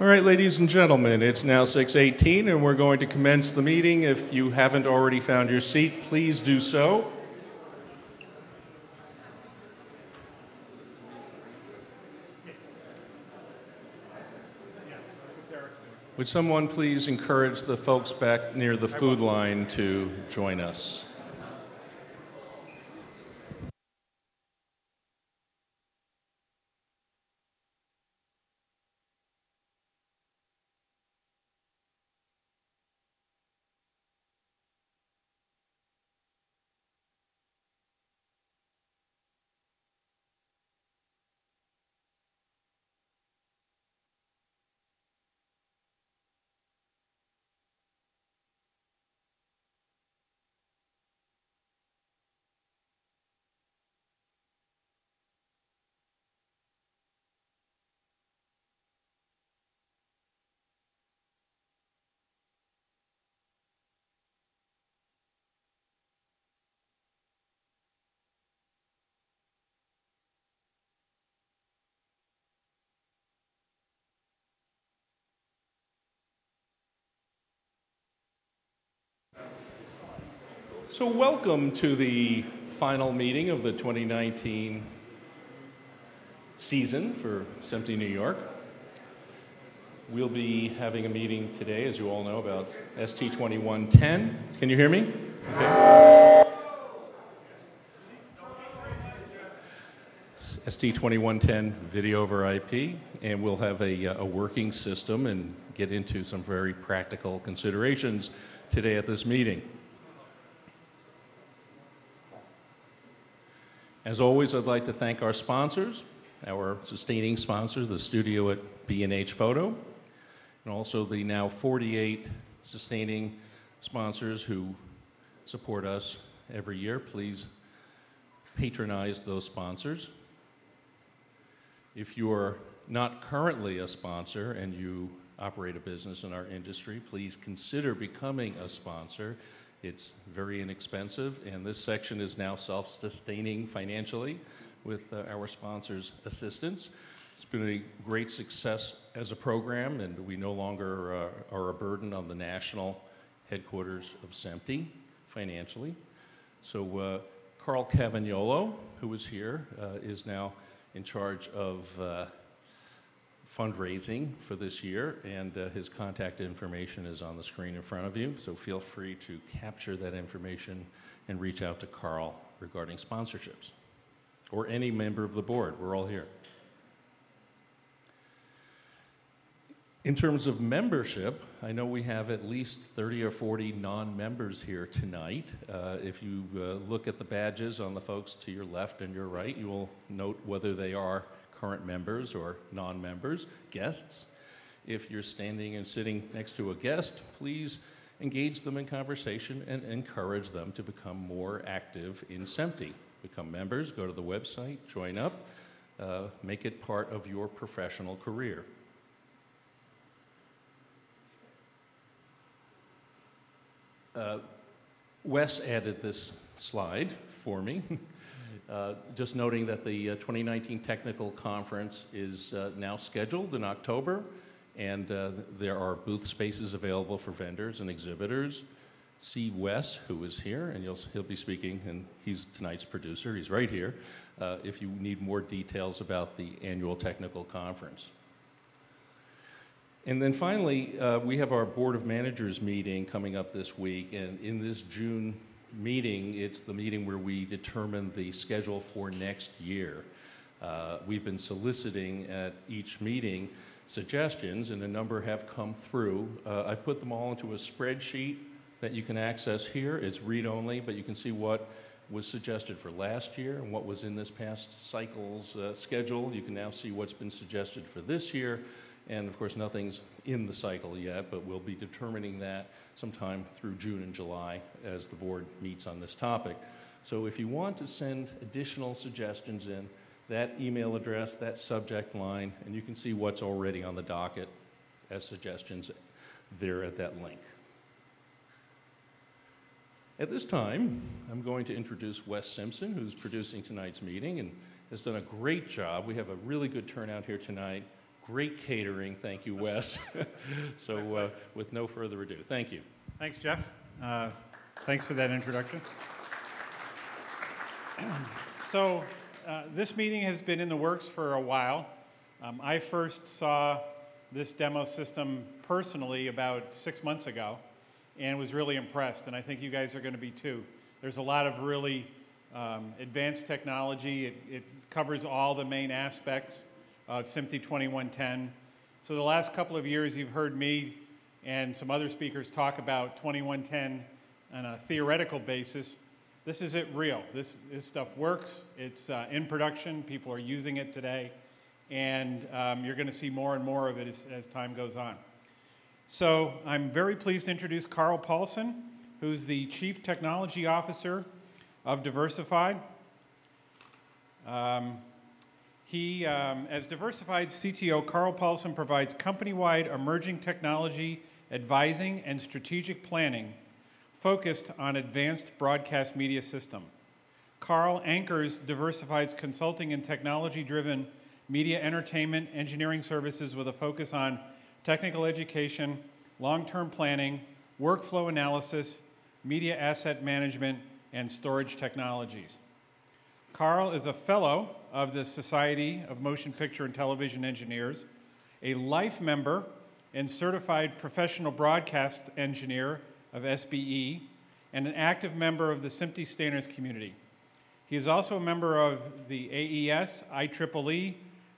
All right, ladies and gentlemen, it's now 6:18 and we're going to commence the meeting. If you haven't already found your seat, please do so. Would someone please encourage the folks back near the food line to join us? So, welcome to the final meeting of the 2019 season for SMPTE New York. We'll be having a meeting today, as you all know, about ST 2110. Can you hear me? Okay. ST 2110 video over IP, and we'll have a, uh, a working system and get into some very practical considerations today at this meeting. As always, I'd like to thank our sponsors, our sustaining sponsors, the studio at B&H Photo, and also the now 48 sustaining sponsors who support us every year. Please patronize those sponsors. If you're not currently a sponsor and you operate a business in our industry, please consider becoming a sponsor. It's very inexpensive, and this section is now self-sustaining financially with uh, our sponsors' assistance. It's been a great success as a program, and we no longer uh, are a burden on the national headquarters of SMPTE financially. So uh, Carl Cavagnolo, who is here, uh, is now in charge of uh, fundraising for this year, and uh, his contact information is on the screen in front of you. So feel free to capture that information and reach out to Carl regarding sponsorships or any member of the board. We're all here. In terms of membership, I know we have at least 30 or 40 non members here tonight. Uh, if you uh, look at the badges on the folks to your left and your right, you will note whether they are current members or non-members, guests. If you're standing and sitting next to a guest, please engage them in conversation and encourage them to become more active in SMPTE. Become members, go to the website, join up, uh, make it part of your professional career. Uh, Wes added this slide for me. Uh, just noting that the uh, 2019 technical conference is uh, now scheduled in October, and uh, there are booth spaces available for vendors and exhibitors. See Wes, who is here, and he'll be speaking, and he's tonight's producer. He's right here. Uh, if you need more details about the annual technical conference. And then finally, we have our Board of Managers meeting coming up this week, and in this June meeting, it's the meeting where we determine the schedule for next year. Uh, we've been soliciting at each meeting suggestions, and a number have come through. Uh, I've put them all into a spreadsheet that you can access here. It's read only, but you can see what was suggested for last year and what was in this past cycle's uh, schedule. You can now see what's been suggested for this year. And of course, nothing's in the cycle yet, but we'll be determining that sometime through June and July as the board meets on this topic. So if you want to send additional suggestions in, that email address, that subject line, and you can see what's already on the docket as suggestions there at that link. At this time, I'm going to introduce Wes Simpson, who's producing tonight's meeting and has done a great job. We have a really good turnout here tonight great catering. Thank you, Wes. so, uh, with no further ado, thank you. Thanks, Jeff. Uh, thanks for that introduction. so, uh, this meeting has been in the works for a while. Um, I first saw this demo system personally about six months ago and was really impressed, and I think you guys are going to be too. There's a lot of really um, advanced technology. It, it, covers all the main aspects of SMPTE 2110. So the last couple of years, you've heard me and some other speakers talk about 2110 on a theoretical basis. This is it real. This, this stuff works. It's uh, in production. People are using it today. And um, you're going to see more and more of it as, as time goes on. So I'm very pleased to introduce Karl Paulsen, who's the Chief Technology Officer of Diversified. Um, he, um, as Diversified CTO, Karl Paulsen provides company-wide emerging technology advising and strategic planning focused on advanced broadcast media system. Karl anchors Diversified's consulting and technology-driven media entertainment engineering services with a focus on technical education, long-term planning, workflow analysis, media asset management, and storage technologies. Karl is a fellow of the Society of Motion Picture and Television Engineers, a life member and certified professional broadcast engineer of SBE, and an active member of the SMPTE standards community. He is also a member of the AES, IEEE,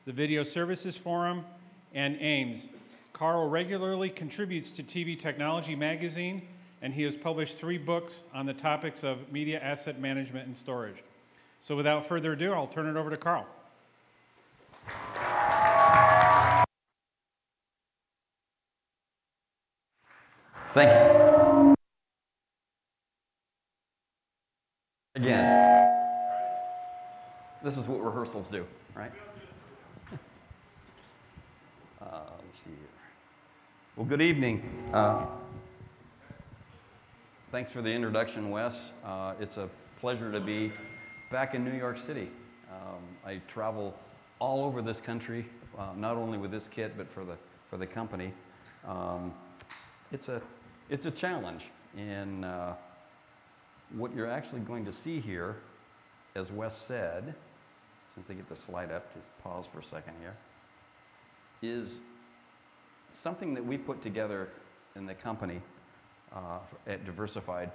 the Video Services Forum, and AIMS. Karl regularly contributes to TV Technology magazine, and he has published three books on the topics of media asset management and storage. So without further ado, I'll turn it over to Karl. Thank you. Again, this is what rehearsals do, right? uh, let's see here. Well, good evening. Uh, thanks for the introduction, Wes. Uh, it's a pleasure to be back in New York City. Um, I travel all over this country, uh, not only with this kit, but for the, for the company. Um, it's a it's a challenge. And uh, what you're actually going to see here, as Wes said, since I get the slide up, just pause for a second here, is something that we put together in the company uh, at Diversified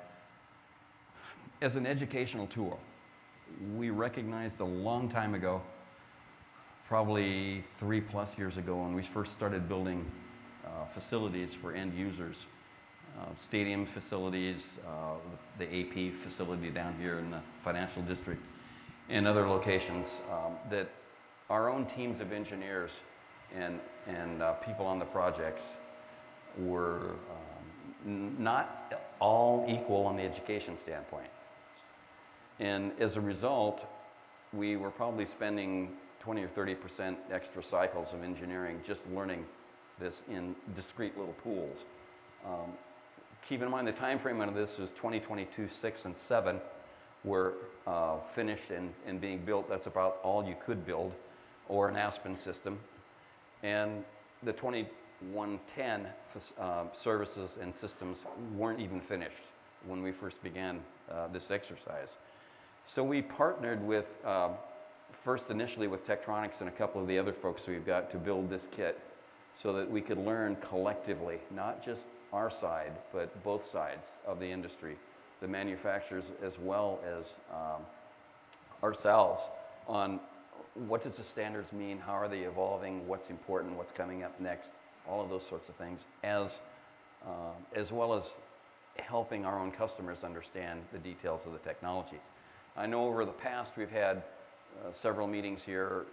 as an educational tool. We recognized a long time ago, probably three plus years ago, when we first started building uh, facilities for end users uh, stadium facilities, uh, the AP facility down here in the financial district, and other locations, um, that our own teams of engineers and, and uh, people on the projects were um, not all equal on the education standpoint. And as a result, we were probably spending 20 or 30% extra cycles of engineering just learning this in discrete little pools. Um, Keep in mind the time frame of this is 2022, 6, and 7 were uh, finished and, and being built. That's about all you could build, or an Aspen system. And the 2110 uh, services and systems weren't even finished when we first began uh, this exercise. So we partnered with, uh, first initially with Tektronix and a couple of the other folks we've got to build this kit so that we could learn collectively, not just our side, but both sides of the industry, the manufacturers as well as um, ourselves on what does the standards mean, how are they evolving, what's important, what's coming up next, all of those sorts of things, as, uh, as well as helping our own customers understand the details of the technologies. I know over the past we've had uh, several meetings here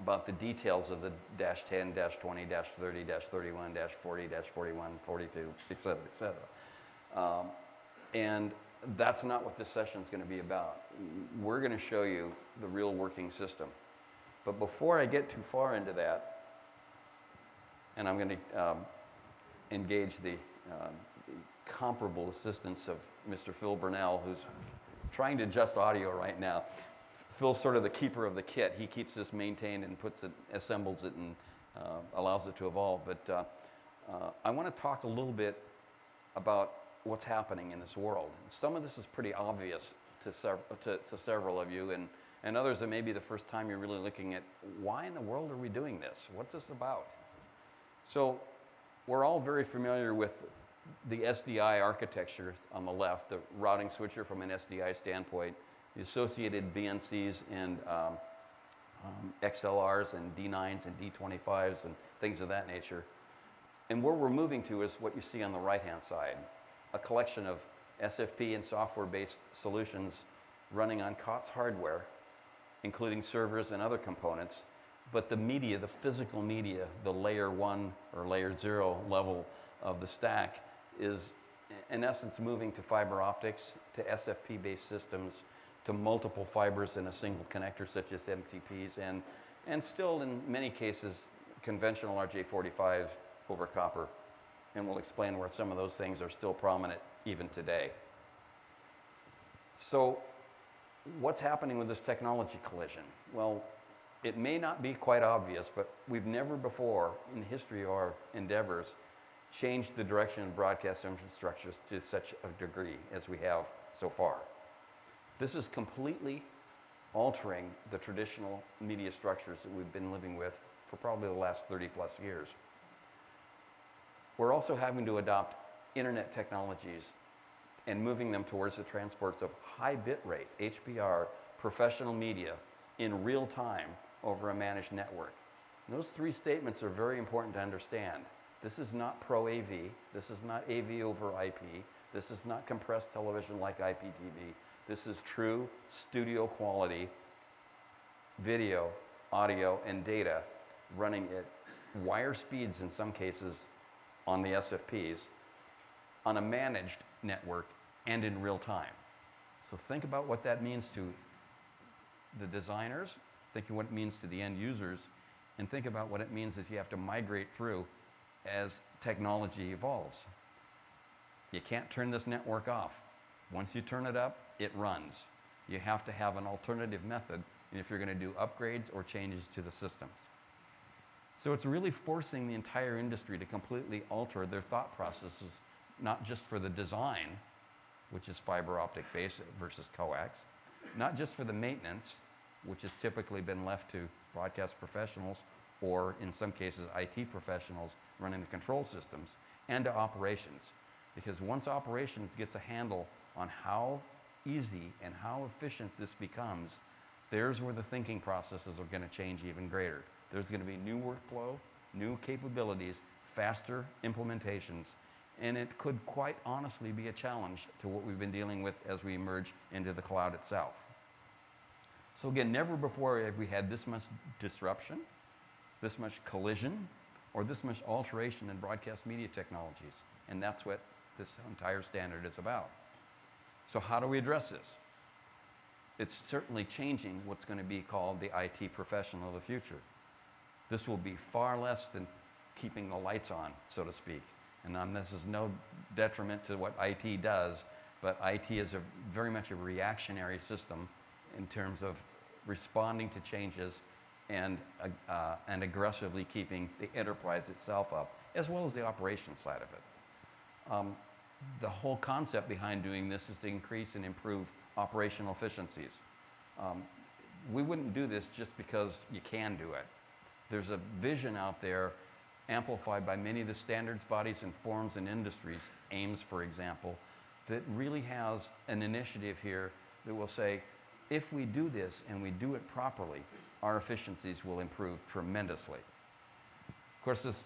about the details of the dash 10, dash 20, dash 30, dash 31, dash 40, dash 41, 42, et cetera, et cetera. Um, and that's not what this session is going to be about. We're going to show you the real working system. But before I get too far into that, and I'm going to um, engage the, uh, the comparable assistance of Mr. Phil Burnell, who's trying to adjust audio right now. Phil's sort of the keeper of the kit. He keeps this maintained and puts it, assembles it, and, uh, allows it to evolve. But uh, uh, I want to talk a little bit about what's happening in this world. Some of this is pretty obvious to, sev- to, to several of you, and, and others, it may be the first time you're really looking at why in the world are we doing this? What's this about? So, we're all very familiar with the SDI architecture on the left, the routing switcher from an SDI standpoint, the associated BNCs and um, um, XLRs and D9s and D25s and things of that nature. And where we're moving to is what you see on the right-hand side, a collection of SFP and software-based solutions running on COTS hardware, including servers and other components, but the media, the physical media, the layer one or layer zero level of the stack is in essence moving to fiber optics, to SFP-based systems, to multiple fibers in a single connector such as MTPs, and, and still in many cases conventional RJ45 over copper. And we'll explain where some of those things are still prominent even today. So what's happening with this technology collision? Well, it may not be quite obvious, but we've never before in the history of our endeavors changed the direction of broadcast infrastructures to such a degree as we have so far. This is completely altering the traditional media structures that we've been living with for probably the last 30 plus years. We're also having to adopt internet technologies and moving them towards the transports of high bit rate, HBR, professional media in real time over a managed network. And those three statements are very important to understand. This is not pro AV. This is not AV over IP. This is not compressed television like IPTV. This is true studio quality video, audio, and data running at wire speeds in some cases on the SFPs on a managed network and in real time. So think about what that means to the designers, think what it means to the end users, and think about what it means as you have to migrate through as technology evolves. You can't turn this network off. Once you turn it up, it runs. You have to have an alternative method if you're going to do upgrades or changes to the systems. So it's really forcing the entire industry to completely alter their thought processes, not just for the design, which is fiber optic based versus coax, not just for the maintenance, which has typically been left to broadcast professionals or in some cases IT professionals running the control systems, and to operations. Because once operations gets a handle on how easy and how efficient this becomes, there's where the thinking processes are going to change even greater. There's going to be new workflow, new capabilities, faster implementations, and it could quite honestly be a challenge to what we've been dealing with as we emerge into the cloud itself. So again, never before have we had this much disruption, this much collision, or this much alteration in broadcast media technologies. And that's what this entire standard is about. So how do we address this? It's certainly changing what's going to be called the IT professional of the future. This will be far less than keeping the lights on, so to speak. And um, this is no detriment to what IT does, but IT is a, very much a reactionary system in terms of responding to changes and, uh, uh, and aggressively keeping the enterprise itself up, as well as the operation side of it. Um, the whole concept behind doing this is to increase and improve operational efficiencies. Um, we wouldn't do this just because you can do it. There's a vision out there amplified by many of the standards bodies and forums and industries, AIMS for example, that really has an initiative here that will say, if we do this and we do it properly, our efficiencies will improve tremendously. Of course, this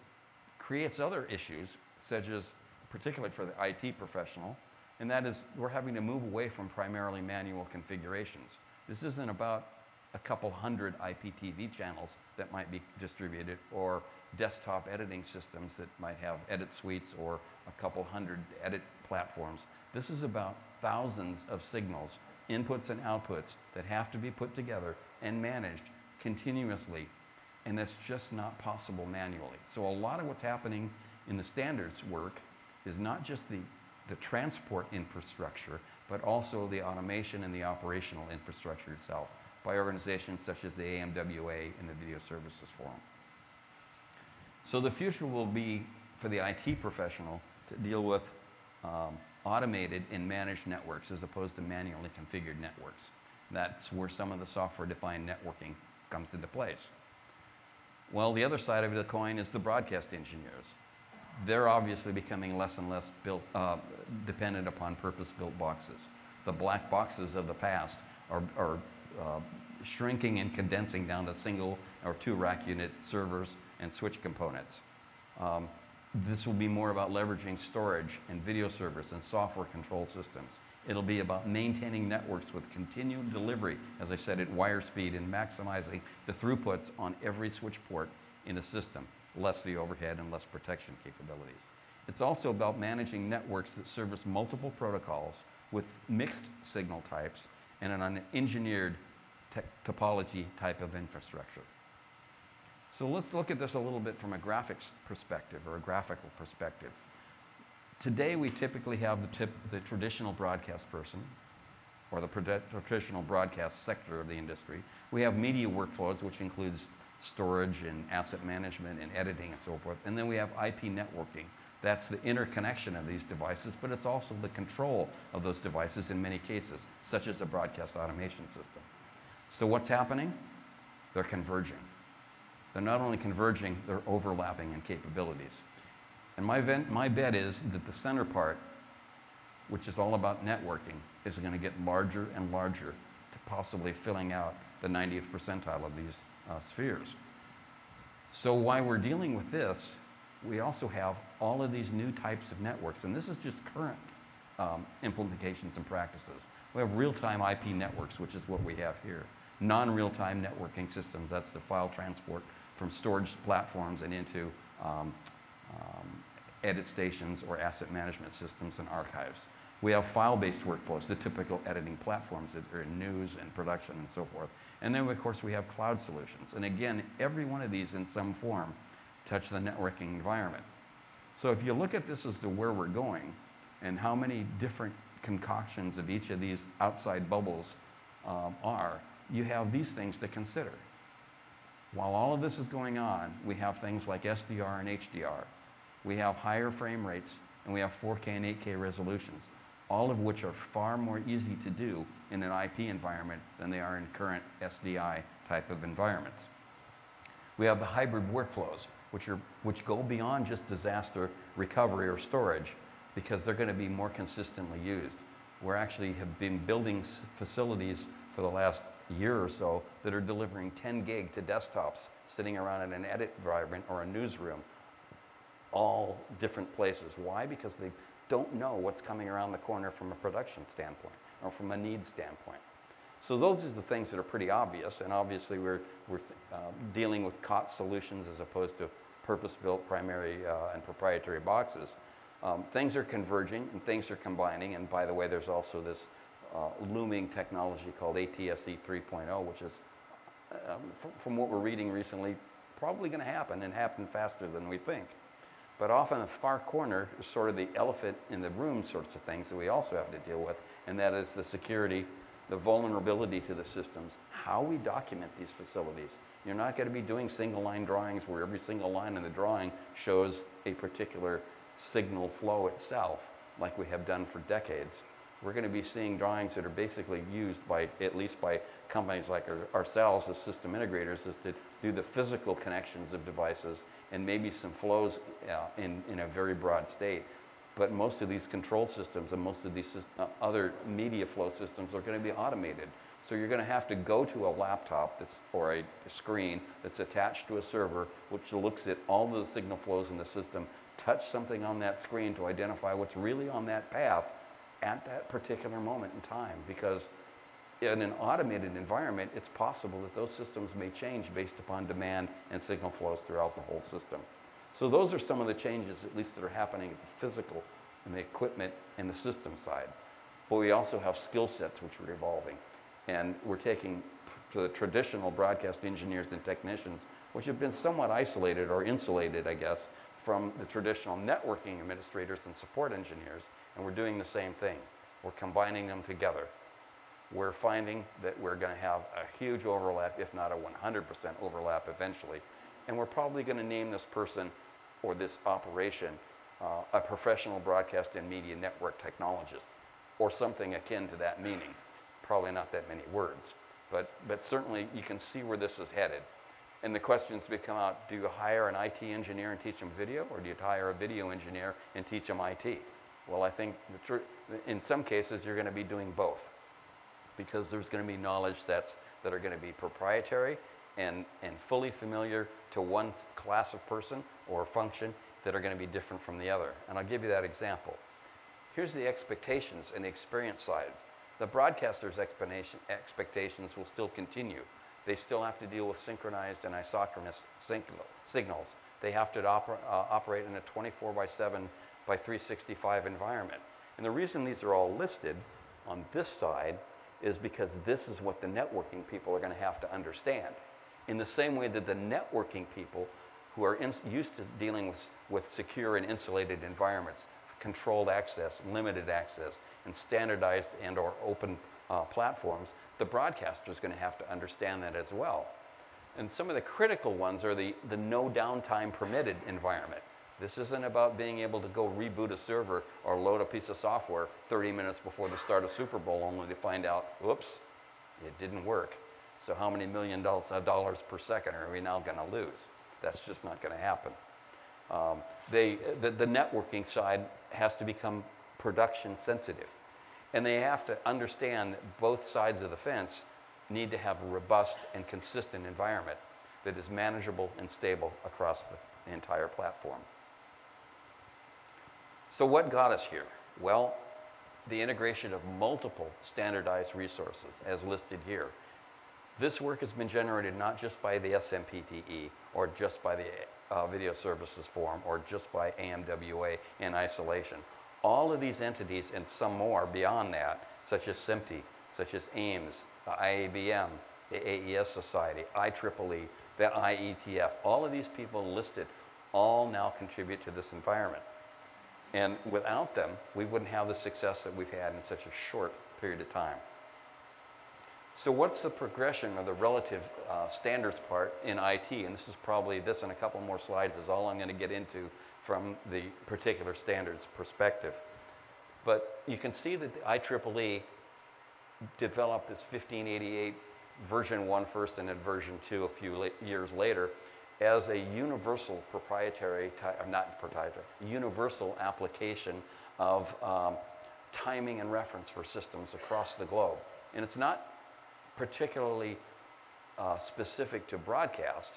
creates other issues, such as particularly for the IT professional, and that is we're having to move away from primarily manual configurations. This isn't about a couple hundred IPTV channels that might be distributed or desktop editing systems that might have edit suites or a couple hundred edit platforms. This is about thousands of signals, inputs and outputs that have to be put together and managed continuously. And that's just not possible manually. So a lot of what's happening in the standards work is not just the, the transport infrastructure, but also the automation and the operational infrastructure itself by organizations such as the AMWA and the Video Services Forum. So the future will be for the IT professional to deal with um, automated and managed networks as opposed to manually configured networks. That's where some of the software-defined networking comes into place. Well, the other side of the coin is the broadcast engineers. They're obviously becoming less and less built, uh, dependent upon purpose-built boxes. The black boxes of the past are, are uh, shrinking and condensing down to single or two rack unit servers and switch components. Um, this will be more about leveraging storage and video servers and software control systems. It'll be about maintaining networks with continued delivery, as I said, at wire speed and maximizing the throughputs on every switch port in a system, less the overhead and less protection capabilities. It's also about managing networks that service multiple protocols with mixed signal types and an engineered topology type of infrastructure. So let's look at this a little bit from a graphics perspective or a graphical perspective. Today, we typically have the, tip, the traditional broadcast person or the traditional broadcast sector of the industry. We have media workflows, which includes storage and asset management and editing and so forth. And then we have IP networking. That's the interconnection of these devices, but it's also the control of those devices in many cases, such as a broadcast automation system. So what's happening? They're converging. They're not only converging, they're overlapping in capabilities. And my, my bet is that the center part, which is all about networking, is going to get larger and larger to possibly filling out the 90th percentile of these uh, spheres. So while we're dealing with this, we also have all of these new types of networks, and this is just current um, implementations and practices. We have real-time IP networks, which is what we have here. Non-real-time networking systems, that's the file transport from storage platforms and into um, um, edit stations or asset management systems and archives. We have file-based workflows, the typical editing platforms that are in news and production and so forth. And then, of course, we have cloud solutions. And again, every one of these in some form touch the networking environment. So if you look at this as to where we're going and how many different concoctions of each of these outside bubbles um, are, you have these things to consider. While all of this is going on, we have things like SDR and HDR. We have higher frame rates, and we have 4K and 8K resolutions, all of which are far more easy to do in an IP environment than they are in current SDI type of environments. We have the hybrid workflows, which, are, which go beyond just disaster recovery or storage because they're going to be more consistently used. We actually have been building facilities for the last year or so that are delivering 10 gig to desktops sitting around in an edit environment or a newsroom, all different places. Why? Because they don't know what's coming around the corner from a production standpoint or from a need standpoint. So those are the things that are pretty obvious, and obviously we're, we're uh, dealing with COTS solutions as opposed to purpose-built primary uh, and proprietary boxes. Um, things are converging and things are combining, and by the way, there's also this uh, looming technology called ATSC 3.0, which is, um, from what we're reading recently, probably going to happen and happen faster than we think. But off in the far corner is sort of the elephant in the room sorts of things that we also have to deal with, and that is the security, the vulnerability to the systems, how we document these facilities. You're not going to be doing single line drawings where every single line in the drawing shows a particular signal flow itself, like we have done for decades we're going to be seeing drawings that are basically used by, at least by companies like our, ourselves as system integrators, is to do the physical connections of devices and maybe some flows uh, in, in a very broad state. But most of these control systems and most of these uh, other media flow systems are going to be automated. So you're going to have to go to a laptop that's, or a, a screen that's attached to a server, which looks at all the signal flows in the system, touch something on that screen to identify what's really on that path, at that particular moment in time because in an automated environment, it's possible that those systems may change based upon demand and signal flows throughout the whole system. So those are some of the changes, at least that are happening at the physical and the equipment and the system side. But we also have skill sets which are evolving. And we're taking the traditional broadcast engineers and technicians, which have been somewhat isolated or insulated, I guess, from the traditional networking administrators and support engineers, and we're doing the same thing. We're combining them together. We're finding that we're going to have a huge overlap, if not a 100% overlap eventually, and we're probably going to name this person or this operation uh, a professional broadcast and media network technologist or something akin to that meaning. Probably not that many words, but, but certainly you can see where this is headed. And the questions become out, do you hire an IT engineer and teach them video, or do you hire a video engineer and teach them IT? Well, I think the in some cases you're going to be doing both because there's going to be knowledge that's, that are going to be proprietary and, and fully familiar to one class of person or function that are going to be different from the other. And I'll give you that example. Here's the expectations and the experience sides. The broadcaster's expectations will still continue. They still have to deal with synchronized and isochronous signals. They have to oper uh, operate in a 24 by 7 by 365 environment. And the reason these are all listed on this side is because this is what the networking people are going to have to understand. In the same way that the networking people who are used to dealing with, with secure and insulated environments, controlled access, limited access, and standardized and or open uh, platforms, the broadcaster is going to have to understand that as well. And some of the critical ones are the, the no downtime permitted environment. This isn't about being able to go reboot a server or load a piece of software 30 minutes before the start of Super Bowl only to find out, oops, it didn't work. So how many million dollars per second are we now going to lose? That's just not going to happen. Um, they, the, the networking side has to become production sensitive. And they have to understand that both sides of the fence need to have a robust and consistent environment that is manageable and stable across the entire platform. So what got us here? Well, the integration of multiple standardized resources as listed here. This work has been generated not just by the SMPTE or just by the uh, Video Services Forum or just by AMWA in isolation. All of these entities and some more beyond that, such as SMPTE, such as AIMS, the IABM, the AES Society, IEEE, the IETF, all of these people listed all now contribute to this environment. And without them, we wouldn't have the success that we've had in such a short period of time. So what's the progression of the relative uh, standards part in IT? And this is probably, this and a couple more slides is all I'm going to get into from the particular standards perspective. But you can see that the IEEE developed this 1588 version 1 first and then version 2 a few years later as a universal proprietary, uh, not proprietary, universal application of um, timing and reference for systems across the globe. And it's not particularly uh, specific to broadcast,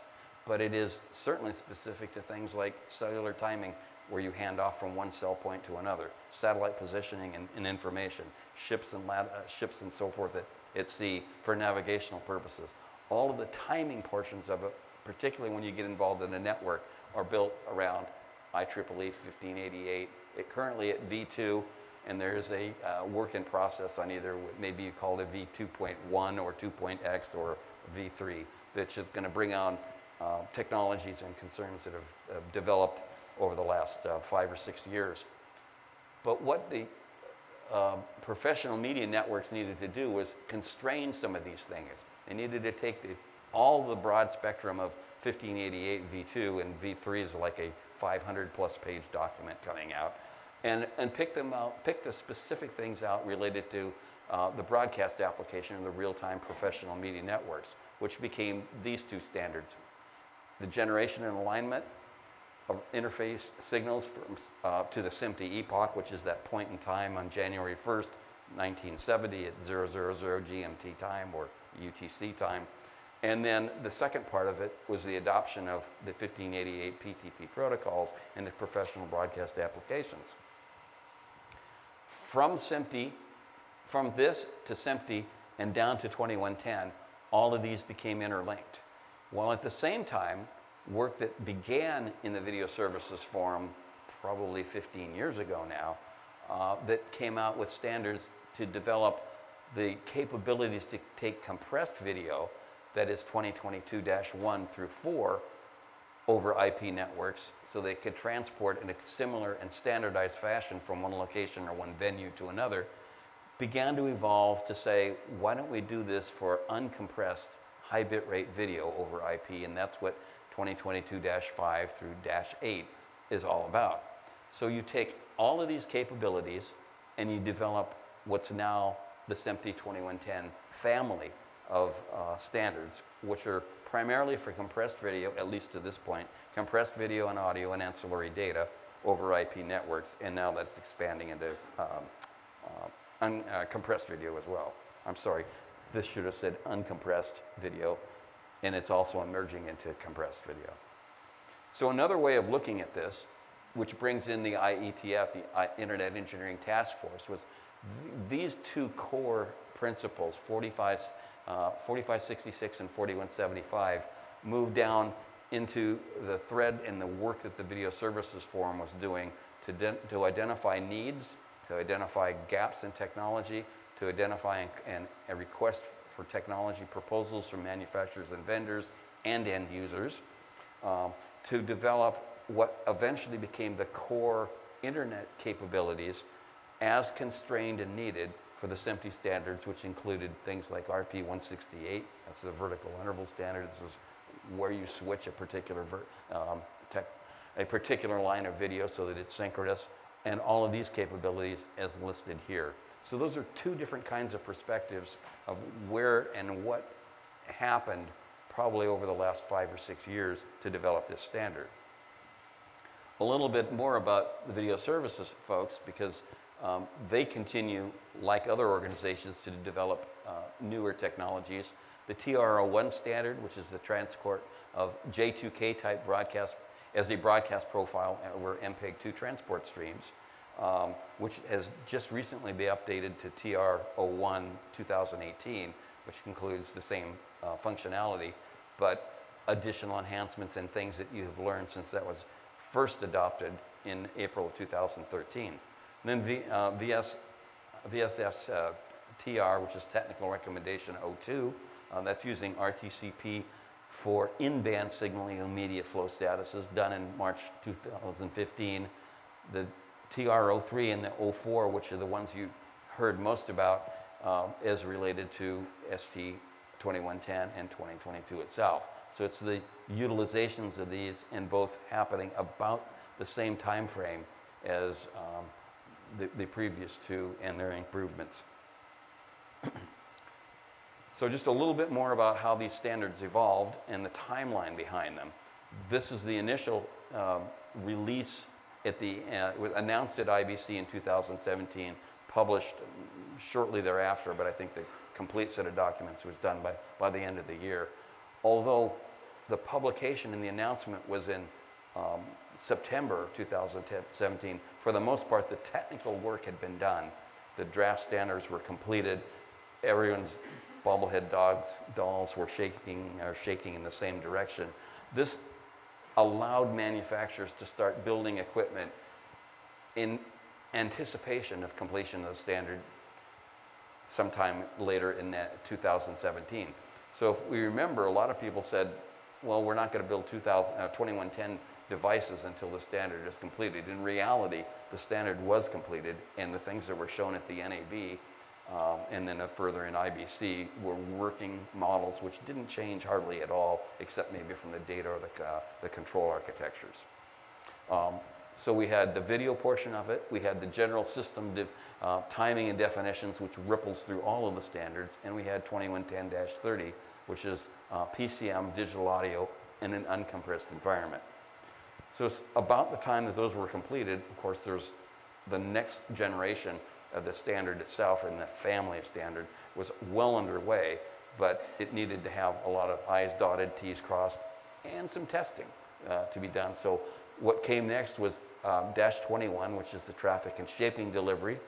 but it is certainly specific to things like cellular timing, where you hand off from one cell point to another, satellite positioning and, and information, ships and, uh, ships and so forth at, at sea for navigational purposes. All of the timing portions of it, particularly when you get involved in a network, are built around IEEE 1588. It currently at V2, and there's a uh, work in process on either maybe you call it V2.1 or 2.x or V3 that's just going to bring on uh, technologies and concerns that have uh, developed over the last uh, five or six years. But what the um, professional media networks needed to do was constrain some of these things. They needed to take the, all the broad spectrum of 1588 V2 and V3 is like a 500 plus page document coming out and, and pick them out, pick the specific things out related to uh, the broadcast application and the real-time professional media networks, which became these two standards. The generation and alignment of interface signals from, uh, to the SMPTE epoch, which is that point in time on January 1st, 1970 at 000 GMT time or UTC time. And then the second part of it was the adoption of the 1588 PTP protocols in the professional broadcast applications from SMPTE, from this to SMPTE and down to 2110, all of these became interlinked. While at the same time, work that began in the Video Services Forum probably 15 years ago now, uh, that came out with standards to develop the capabilities to take compressed video, that is 2022-1 through 4, over IP networks so they could transport in a similar and standardized fashion from one location or one venue to another, began to evolve to say, why don't we do this for uncompressed high bit rate video over IP? And that's what 2022-5 through dash 8 is all about. So you take all of these capabilities and you develop what's now the SMPTE 2110 family of uh, standards, which are primarily for compressed video, at least to this point, compressed video and audio and ancillary data over IP networks, and now that's expanding into um, uh, uh, compressed video as well. I'm sorry, this should have said uncompressed video, and it's also emerging into compressed video. So another way of looking at this, which brings in the IETF, the I- Internet Engineering Task Force, was th- these two core principles, 45, uh, 4566 and 4175, moved down into the thread and the work that the Video Services Forum was doing to, to identify needs, to identify gaps in technology, to identify and, and a request for technology proposals from manufacturers and vendors and end users, um, to develop what eventually became the core internet capabilities as constrained and needed for the SMPTE standards, which included things like RP 168, that's the vertical interval standard. This is where you switch a particular um, tech, a particular line of video so that it's synchronous, and all of these capabilities as listed here. So those are two different kinds of perspectives of where and what happened probably over the last five or six years to develop this standard. A little bit more about the video services folks because um, they continue, like other organizations, to develop uh, newer technologies. The TR01 standard, which is the transport of J2K type broadcast as a broadcast profile over MPEG-2 transport streams, um, which has just recently been updated to TR01 2018, which includes the same uh, functionality, but additional enhancements and things that you have learned since that was first adopted in April of 2013. And then v, uh, VS, VSS uh, TR, which is Technical Recommendation 02, uh, that's using RTCP for in-band signaling and media flow statuses done in March 2015. The TR03 and the 04, which are the ones you heard most about, um, is related to ST 2110 and 2022 itself. So it's the utilizations of these and both happening about the same time frame as um, the, the previous two and their improvements. so just a little bit more about how these standards evolved and the timeline behind them. This is the initial um, release at the, uh, it was announced at IBC in 2017, published shortly thereafter, but I think the complete set of documents was done by, by the end of the year. Although the publication and the announcement was in um, September 2017, for the most part, the technical work had been done. The draft standards were completed. Everyone's bobblehead dogs, dolls were shaking, or shaking in the same direction. This allowed manufacturers to start building equipment in anticipation of completion of the standard sometime later in that 2017. So if we remember, a lot of people said, well, we're not going to build 2000, uh, 2110 devices until the standard is completed. In reality, the standard was completed, and the things that were shown at the NAB um, and then further in IBC were working models which didn't change hardly at all, except maybe from the data or the, uh, the control architectures. Um, so we had the video portion of it, we had the general system uh, timing and definitions, which ripples through all of the standards, and we had 2110-30, which is uh, PCM, digital audio, in an uncompressed environment. So it's about the time that those were completed, of course, there's the next generation of the standard itself and the family of standard was well underway, but it needed to have a lot of I's dotted, T's crossed, and some testing uh, to be done. So what came next was um, Dash 21, which is the traffic and shaping delivery,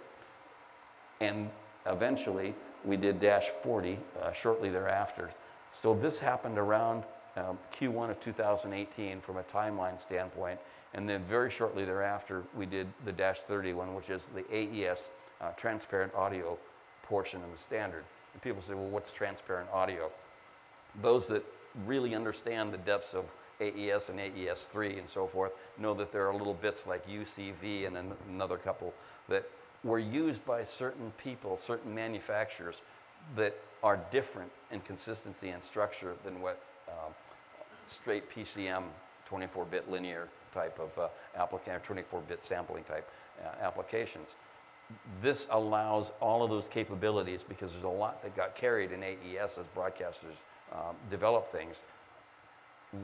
and eventually we did Dash 40 uh, shortly thereafter. So this happened around um, Q1 of 2018 from a timeline standpoint, and then very shortly thereafter we did the Dash 31, which is the AES uh, transparent audio portion of the standard. And people say, well, what's transparent audio? Those that really understand the depths of AES and AES3 and so forth know that there are little bits like UCV and an another couple that were used by certain people, certain manufacturers that are different in consistency and structure than what um, straight PCM 24-bit linear type of uh, application, 24-bit sampling type uh, applications. This allows all of those capabilities because there's a lot that got carried in AES as broadcasters um, develop things.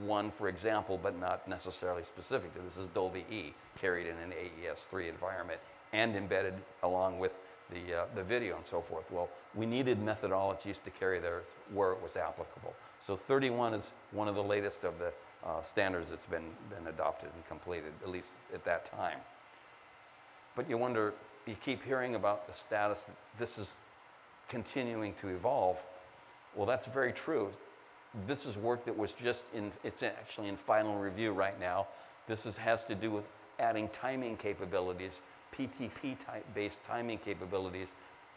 One, for example, but not necessarily specific to this is Dolby E, carried in an AES-3 environment and embedded along with the, uh, the video and so forth. Well, we needed methodologies to carry there where it was applicable. So 31 is one of the latest of the uh, standards that's been, been adopted and completed, at least at that time. But you wonder, you keep hearing about the status that this is continuing to evolve. Well, that's very true. This is work that was just in, it's actually in final review right now. This is, has to do with adding timing capabilities, PTP type based timing capabilities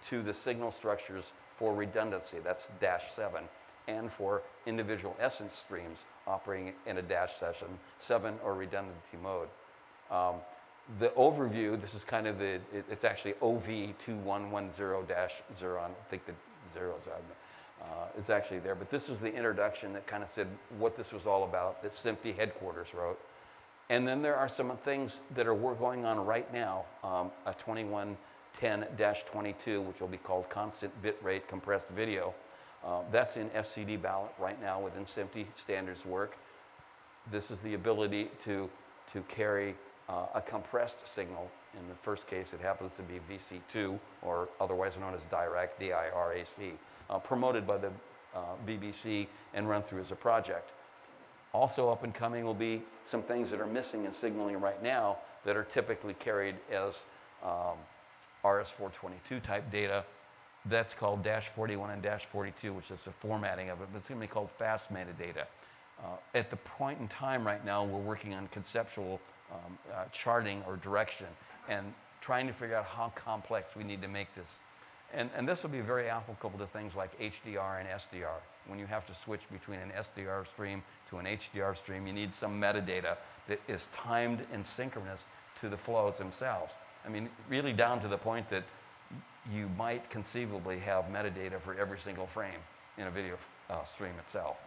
to the signal structures for redundancy. That's dash seven and for individual essence streams operating in a dash session seven or redundancy mode. Um, the overview, this is kind of the, it, it's actually OV2110-0, I think the zeros uh, is actually there, but this was the introduction that kind of said what this was all about, that SMPTE headquarters wrote. And then there are some things that are we're going on right now, um, a 2110-22, which will be called constant bitrate compressed video. Uh, that's in FCD ballot right now within SMPTE standards work. This is the ability to, to carry uh, a compressed signal. In the first case, it happens to be VC2, or otherwise known as DIRAC, D-I-R-A-C, uh, promoted by the uh, BBC and run through as a project. Also up and coming will be some things that are missing in signaling right now that are typically carried as um, RS-422 type data. That's called dash 41 and dash 42, which is the formatting of it, but it's going to be called fast metadata. Uh, at the point in time right now, we're working on conceptual um, uh, charting or direction and trying to figure out how complex we need to make this. And, and this will be very applicable to things like HDR and SDR. When you have to switch between an SDR stream to an HDR stream, you need some metadata that is timed and synchronous to the flows themselves. I mean, really down to the point that you might conceivably have metadata for every single frame in a video uh, stream itself.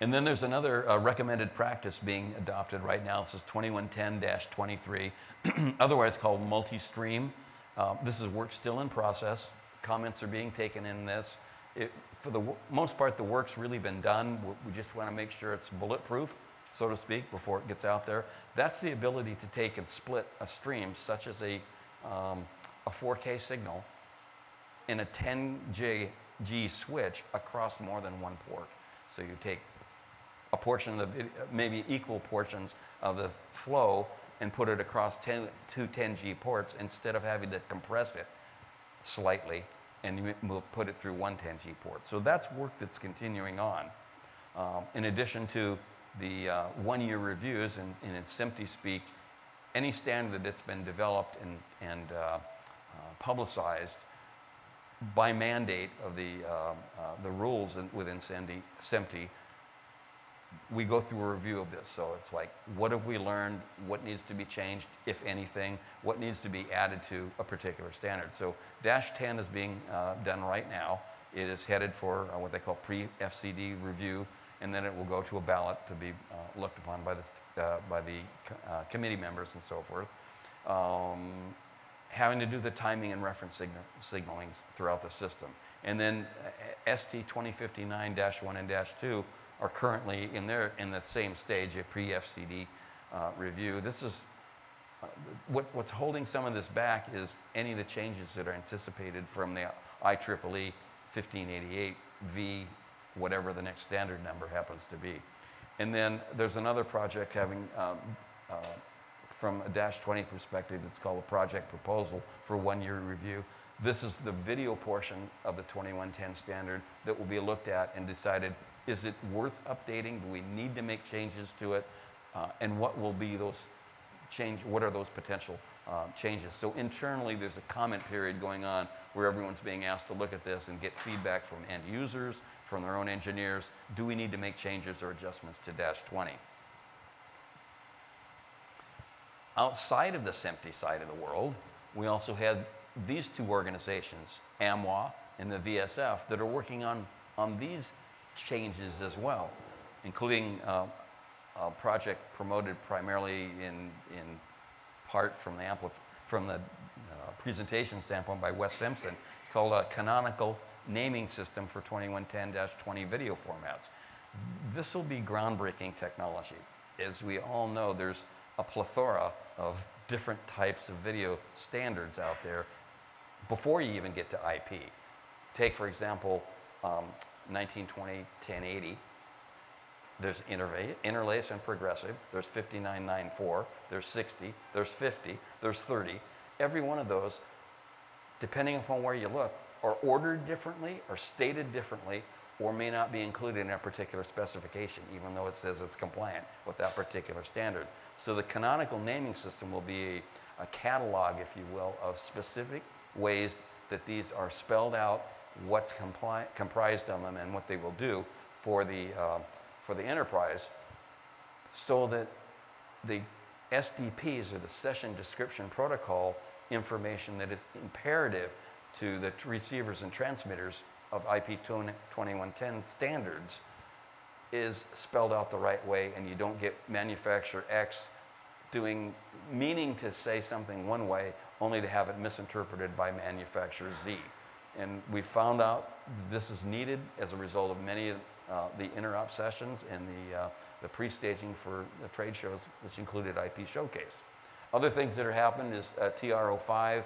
And then there's another uh, recommended practice being adopted right now. This is 2110-23, otherwise called multi-stream. Uh, this is work still in process. Comments are being taken in this. It, for the most part, the work's really been done. We just want to make sure it's bulletproof, so to speak, before it gets out there. That's the ability to take and split a stream, such as a, um, a 4K signal, in a 10G switch across more than one port. So you take a portion of the maybe equal portions of the flow and put it across 10, two 10G ports instead of having to compress it slightly and we'll put it through one 10G port. So that's work that's continuing on. Um, in addition to the uh, one-year reviews and in, in its speak, any standard that's been developed and, and uh, uh, publicized by mandate of the, uh, uh, the rules in, within SMPTE we go through a review of this. So it's like, what have we learned? What needs to be changed, if anything? What needs to be added to a particular standard? So Dash 10 is being uh, done right now. It is headed for uh, what they call pre-FCD review, and then it will go to a ballot to be uh, looked upon by, this, uh, by the uh, committee members and so forth. Um, having to do the timing and reference signal, signalings throughout the system. And then uh, ST 2059-1 and -2 are currently in, their, in the same stage, a pre-FCD uh, review. This is, uh, what, what's holding some of this back is any of the changes that are anticipated from the IEEE 1588V, whatever the next standard number happens to be. And then there's another project having, um, uh, from a Dash 20 perspective, it's called a project proposal for one-year review. This is the video portion of the 2110 standard that will be looked at and decided is it worth updating? Do we need to make changes to it? Uh, and what will be those change? What are those potential uh, changes? So internally, there's a comment period going on where everyone's being asked to look at this and get feedback from end users, from their own engineers. Do we need to make changes or adjustments to Dash 20? Outside of the SMPTE side of the world, we also had these two organizations, AMWA and the VSF, that are working on, on these changes as well. including uh, a project promoted primarily in, in part from the, from the uh, presentation standpoint by Wes Simpson. It's called a canonical naming system for 2110-20 video formats. This will be groundbreaking technology. As we all know, there's a plethora of different types of video standards out there before you even get to IP. Take, for example, um, 1920 1080. There's interva- interlace and progressive. There's 5994. There's 60. There's 50. There's 30. Every one of those, depending upon where you look, are ordered differently or stated differently or may not be included in a particular specification, even though it says it's compliant with that particular standard. So the canonical naming system will be a, a catalog, if you will, of specific ways that these are spelled out, what's comprised of them, and what they will do for the, uh, for the enterprise, so that the SDPs or the session description protocol information that is imperative to the receivers and transmitters of IP 2110 standards is spelled out the right way and you don't get manufacturer X doing meaning to say something one way only to have it misinterpreted by manufacturer Z. And we found out this is needed as a result of many of uh, the interop sessions and the, uh, the pre-staging for the trade shows, which included IP Showcase. Other things that are happening is uh, TR05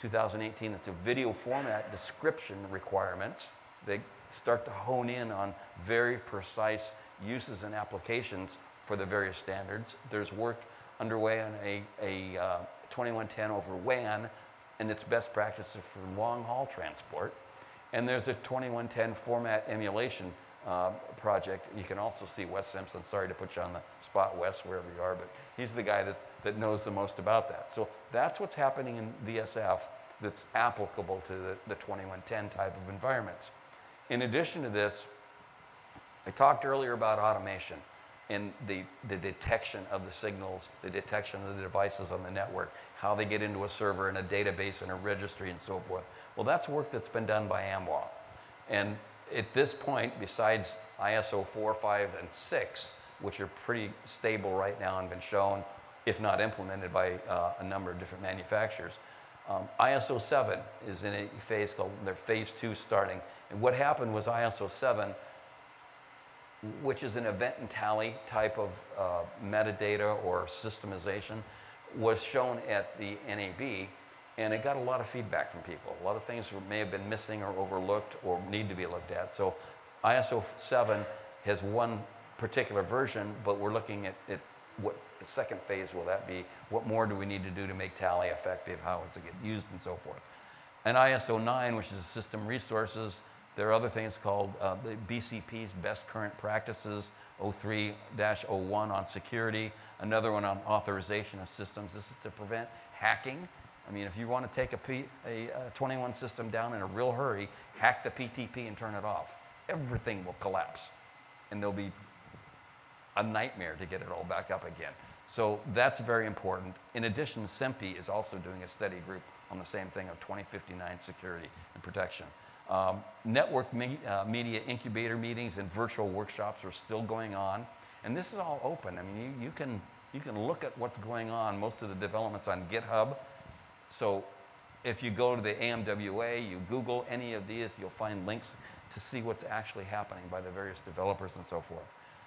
2018, it's a video format description requirements. They start to hone in on very precise uses and applications for the various standards. There's work underway on a, a uh, 2110 over WAN and its best practices for long haul transport. And there's a 2110 format emulation uh, project. You can also see Wes Simpson. Sorry to put you on the spot, Wes, wherever you are, but he's the guy that, that knows the most about that. So that's what's happening in VSF that's applicable to the, the 2110 type of environments. In addition to this, I talked earlier about automation and the, the detection of the signals, the detection of the devices on the network, how they get into a server and a database and a registry and so forth. Well, that's work that's been done by AMWA. And at this point, besides IS-04, 5, and 6, which are pretty stable right now and been shown, if not implemented by uh, a number of different manufacturers, um, IS-07 is in a phase called their phase two starting. And what happened was IS-07 which is an event and tally type of uh, metadata or systemization, was shown at the NAB, and it got a lot of feedback from people. A lot of things may have been missing or overlooked or need to be looked at. So ISO 7 has one particular version, but we're looking at, at what second phase will that be? What more do we need to do to make tally effective? How is it get used and so forth? And IS-09, which is system resources, there are other things called uh, the BCP's best current practices, 03-01 on security, another one on authorization of systems. This is to prevent hacking. I mean, if you want to take a, P, a, a 21 system down in a real hurry, hack the PTP and turn it off. Everything will collapse, and there'll be a nightmare to get it all back up again. So that's very important. In addition, SMPTE is also doing a study group on the same thing of 2059 security and protection. Um, network me uh, media incubator meetings and virtual workshops are still going on. And this is all open. I mean, you, you, can, you can look at what's going on. Most of the developments on GitHub. So if you go to the AMWA, you Google any of these, you'll find links to see what's actually happening by the various developers and so forth.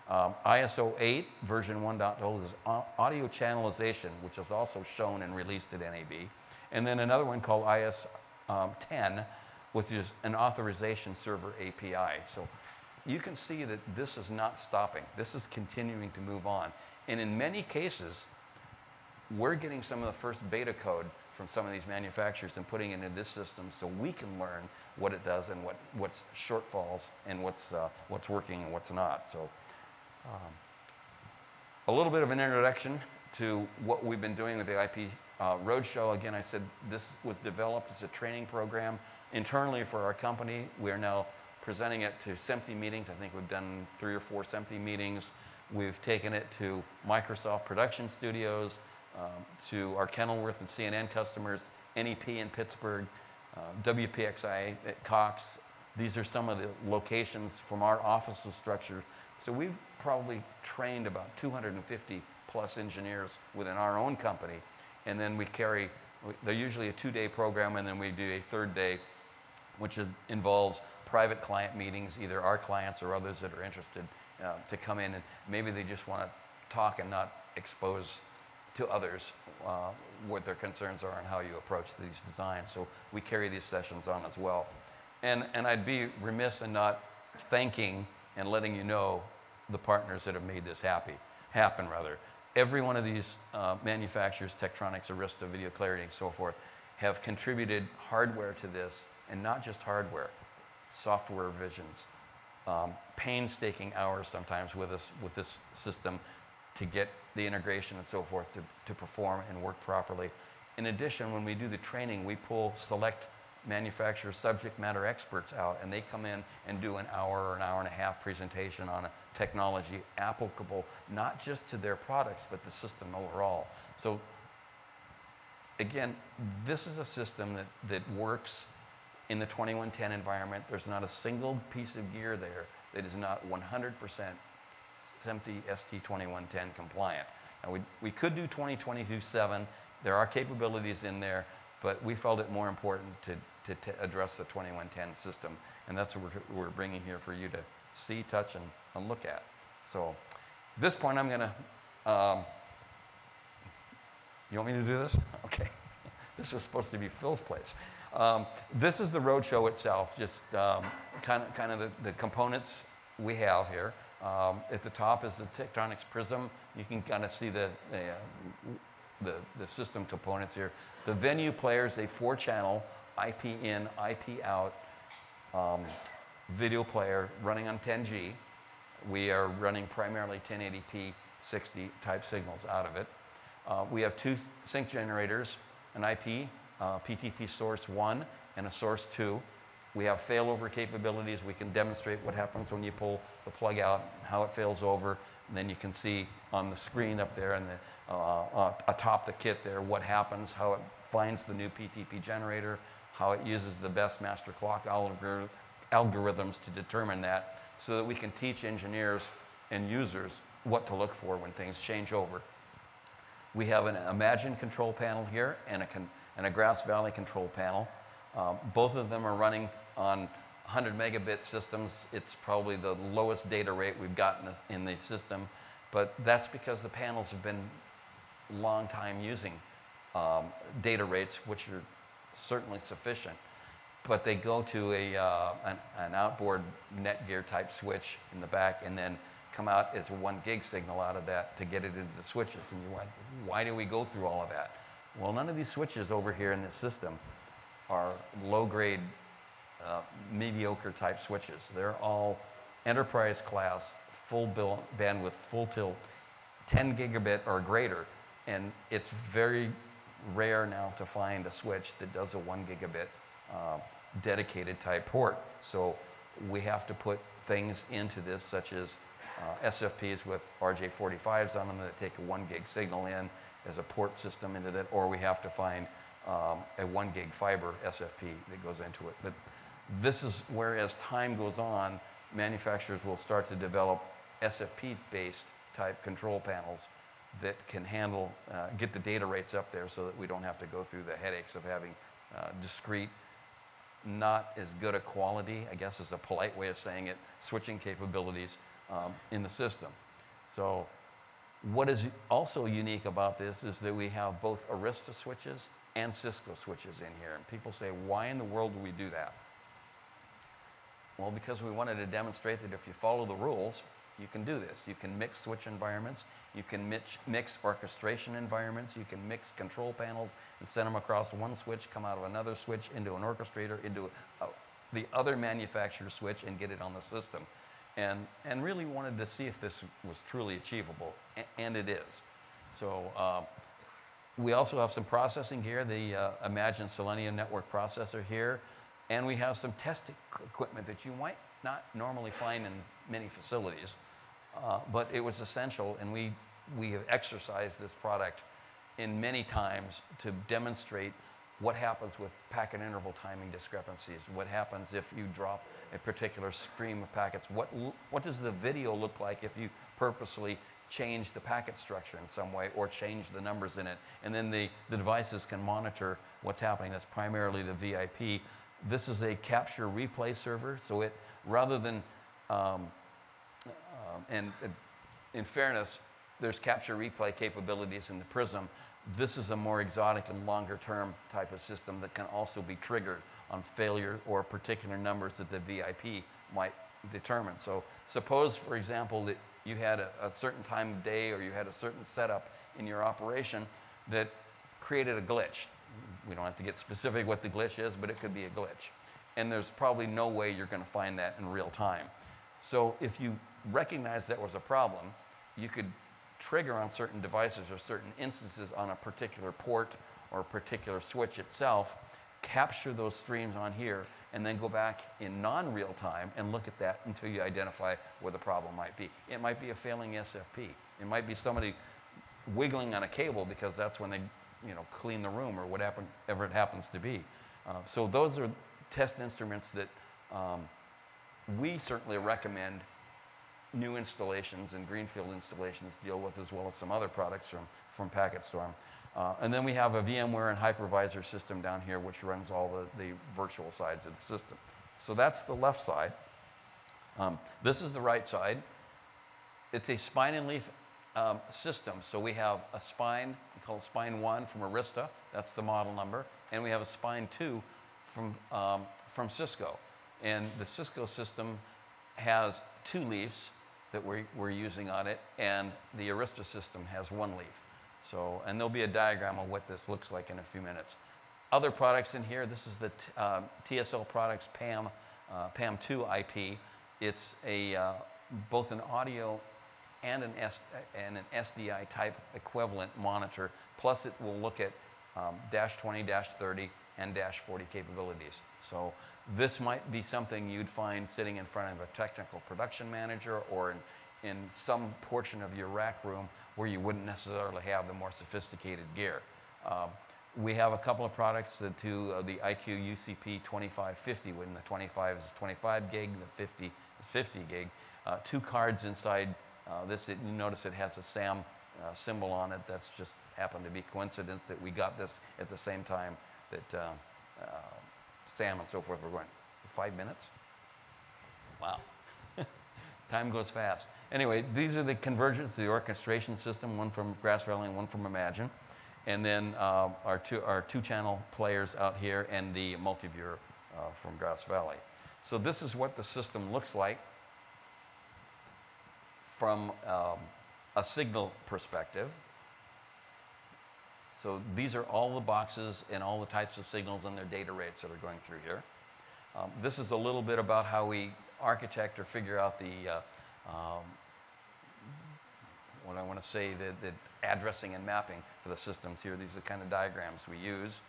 Um, IS-08 version 1.0 is audio channelization, which is also shown and released at NAB. And then another one called IS um, 10, which is an authorization server API. So you can see that this is not stopping. This is continuing to move on. And in many cases, we're getting some of the first beta code from some of these manufacturers and putting it into this system so we can learn what it does and what, what's shortfalls and what's, uh, what's working and what's not. So um, a little bit of an introduction to what we've been doing with the IP uh, Roadshow. Again, I said this was developed as a training program internally for our company. We are now presenting it to SMPTE meetings. I think we've done three or four SMPTE meetings. We've taken it to Microsoft Production Studios, um, to our Kenilworth and CNN customers, NEP in Pittsburgh, uh, WPXI at Cox. These are some of the locations from our office structure. So we've probably trained about 250 plus engineers within our own company. And then we carry, they're usually a two day program, and then we do a third day, which is, involves private client meetings, either our clients or others that are interested uh, to come in and maybe they just want to talk and not expose to others uh, what their concerns are and how you approach these designs. So we carry these sessions on as well. And, and I'd be remiss in not thanking and letting you know the partners that have made this happy, happen rather. Every one of these uh, manufacturers, Tektronix, Arista, Video Clarity, and so forth, have contributed hardware to this, and not just hardware, software visions, um, painstaking hours sometimes with us with this system to get the integration and so forth to, to perform and work properly. In addition, when we do the training, we pull select manufacturer subject matter experts out and they come in and do an hour or an hour and a half presentation on a technology applicable not just to their products but the system overall. So again, this is a system that, that works in the 2110 environment. There's not a single piece of gear there that is not 100% SMPTE ST2110 compliant. Now we, we could do 2022-7. There are capabilities in there, but we felt it more important to, to, address the 2110 system. And that's what we're, we're bringing here for you to see, touch, and, and look at. So at this point, I'm going to, um, you want me to do this? Okay. this was supposed to be Phil's place. Um, this is the roadshow itself, just um, kind of, kind of the, the components we have here. Um, at the top is the Tektronix Prism. You can kind of see the, the, uh, the, the, system components here. The venue player is a four-channel IP in, IP out um, video player running on 10G. We are running primarily 1080p 60 type signals out of it. Uh, we have two sync generators, an IP, uh, PTP source 1 and a source 2. We have failover capabilities. We can demonstrate what happens when you pull the plug out, how it fails over, and then you can see on the screen up there and the, uh, atop the kit there what happens, how it finds the new PTP generator, how it uses the best master clock algor algorithms to determine that so that we can teach engineers and users what to look for when things change over. We have an Imagine control panel here and a, and a Grass Valley control panel. Um, both of them are running on 100 megabit systems. It's probably the lowest data rate we've gotten in the system, but that's because the panels have been long time using um, data rates, which are certainly sufficient. But they go to a, uh, an, an outboard Netgear type switch in the back and then come out as a one gig signal out of that to get it into the switches. And you went, why do we go through all of that? Well, none of these switches over here in this system are low grade uh, mediocre type switches. They're all enterprise class, full bandwidth, full tilt, 10 gigabit or greater. And it's very rare now to find a switch that does a one gigabit uh, dedicated type port. So we have to put things into this such as uh, SFPs with RJ45s on them that take a one gig signal in as a port system into that, or we have to find um, a one gig fiber SFP that goes into it. But this is where, as time goes on, manufacturers will start to develop SFP-based type control panels that can handle, uh, get the data rates up there so that we don't have to go through the headaches of having uh, discrete, not as good a quality, I guess is a polite way of saying it, switching capabilities um, in the system. So what is also unique about this is that we have both Arista switches and Cisco switches in here. And people say, why in the world do we do that? Well, because we wanted to demonstrate that if you follow the rules, you can do this. You can mix switch environments, you can mix, mix orchestration environments, you can mix control panels and send them across one switch, come out of another switch into an orchestrator, into a, the other manufacturer switch and get it on the system. And, and really wanted to see if this was truly achievable, and it is. So uh, we also have some processing here, the uh, Imagine Selenio network processor here. And we have some test equipment that you might not normally find in many facilities, uh, but it was essential, and we, we have exercised this product in many times to demonstrate what happens with packet interval timing discrepancies? What happens if you drop a particular stream of packets? What, what does the video look like if you purposely change the packet structure in some way or change the numbers in it? And then the, the devices can monitor what's happening. That's primarily the VIP. This is a capture replay server, so it, rather than, um, um, and uh, in fairness, there's capture replay capabilities in the Prism. This is a more exotic and longer term type of system that can also be triggered on failure or particular numbers that the VIP might determine. So suppose, for example, that you had a, a certain time of day or you had a certain setup in your operation that created a glitch. We don't have to get specific what the glitch is, but it could be a glitch. And there's probably no way you're going to find that in real time. So if you recognize that was a problem, you could trigger on certain devices or certain instances on a particular port or a particular switch itself, capture those streams on here, and then go back in non-real time and look at that until you identify where the problem might be. It might be a failing SFP. It might be somebody wiggling on a cable because that's when they, you know, clean the room or whatever it happens to be. Uh, so those are test instruments that um, we certainly recommend new installations and greenfield installations deal with, as well as some other products from, from PacketStorm. Uh, and then we have a VMware and hypervisor system down here, which runs all the, the virtual sides of the system. So that's the left side. Um, this is the right side. It's a spine and leaf um, system. So we have a spine called Spine 1 from Arista. That's the model number. And we have a Spine 2 from, um, from Cisco. And the Cisco system has two leaves that we're, we're using on it, and the Arista system has one leaf. So, and there'll be a diagram of what this looks like in a few minutes. Other products in here, this is the uh, TSL Products PAM, uh, PAM2 IP. It's a, uh, both an audio and an, S- and an SDI type equivalent monitor, plus it will look at um, dash 20, dash 30, and dash 40 capabilities. So this might be something you'd find sitting in front of a technical production manager or in, in some portion of your rack room where you wouldn't necessarily have the more sophisticated gear. Um, we have a couple of products that do uh, the IQ UCP 2550 when the 25 is 25 gig, the 50 is 50 gig. Uh, two cards inside uh, this, it, you notice it has a SAM uh, symbol on it. That's just happened to be coincidence that we got this at the same time that uh, uh, Sam and so forth were going. Five minutes? Wow. Time goes fast. Anyway, these are the convergence, the orchestration system, one from Grass Valley and one from Imagine. And then uh, our, two, our two channel players out here and the multiviewer uh, from Grass Valley. So this is what the system looks like from um, a signal perspective. So these are all the boxes and all the types of signals and their data rates that are going through here. Um, this is a little bit about how we architect or figure out the, uh, um, what I want to say, the, the addressing and mapping for the systems here. These are the kind of diagrams we use.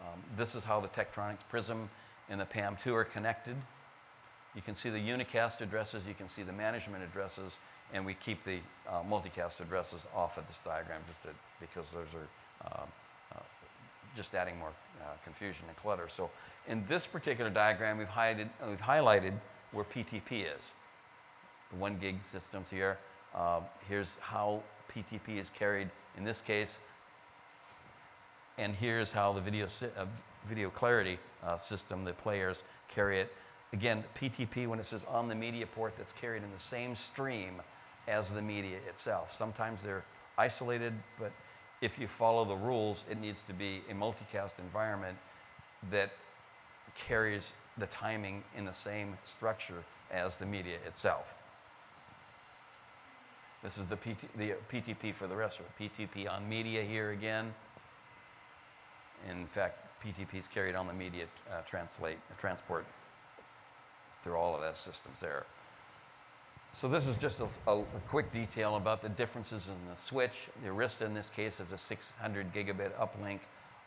Um, this is how the Tektronix Prism and the PAM2 are connected. You can see the unicast addresses, you can see the management addresses, and we keep the uh, multicast addresses off of this diagram just to, because those are just adding more uh, confusion and clutter. So in this particular diagram, we've, highlighted, we've highlighted where PTP is. The one gig systems here. Um, here's how PTP is carried in this case. And here's how the video, uh, video clarity uh, system, the players carry it. Again, PTP, when it says on the media port, that's carried in the same stream as the media itself. Sometimes they're isolated, but if you follow the rules, it needs to be a multicast environment that carries the timing in the same structure as the media itself. This is the, PT, the PTP for the rest of it. PTP on media here again. In fact, PTP is carried on the media uh, translate, transport through all of those systems there. So this is just a, a, quick detail about the differences in the switch. The Arista in this case has a 600 gigabit uplink.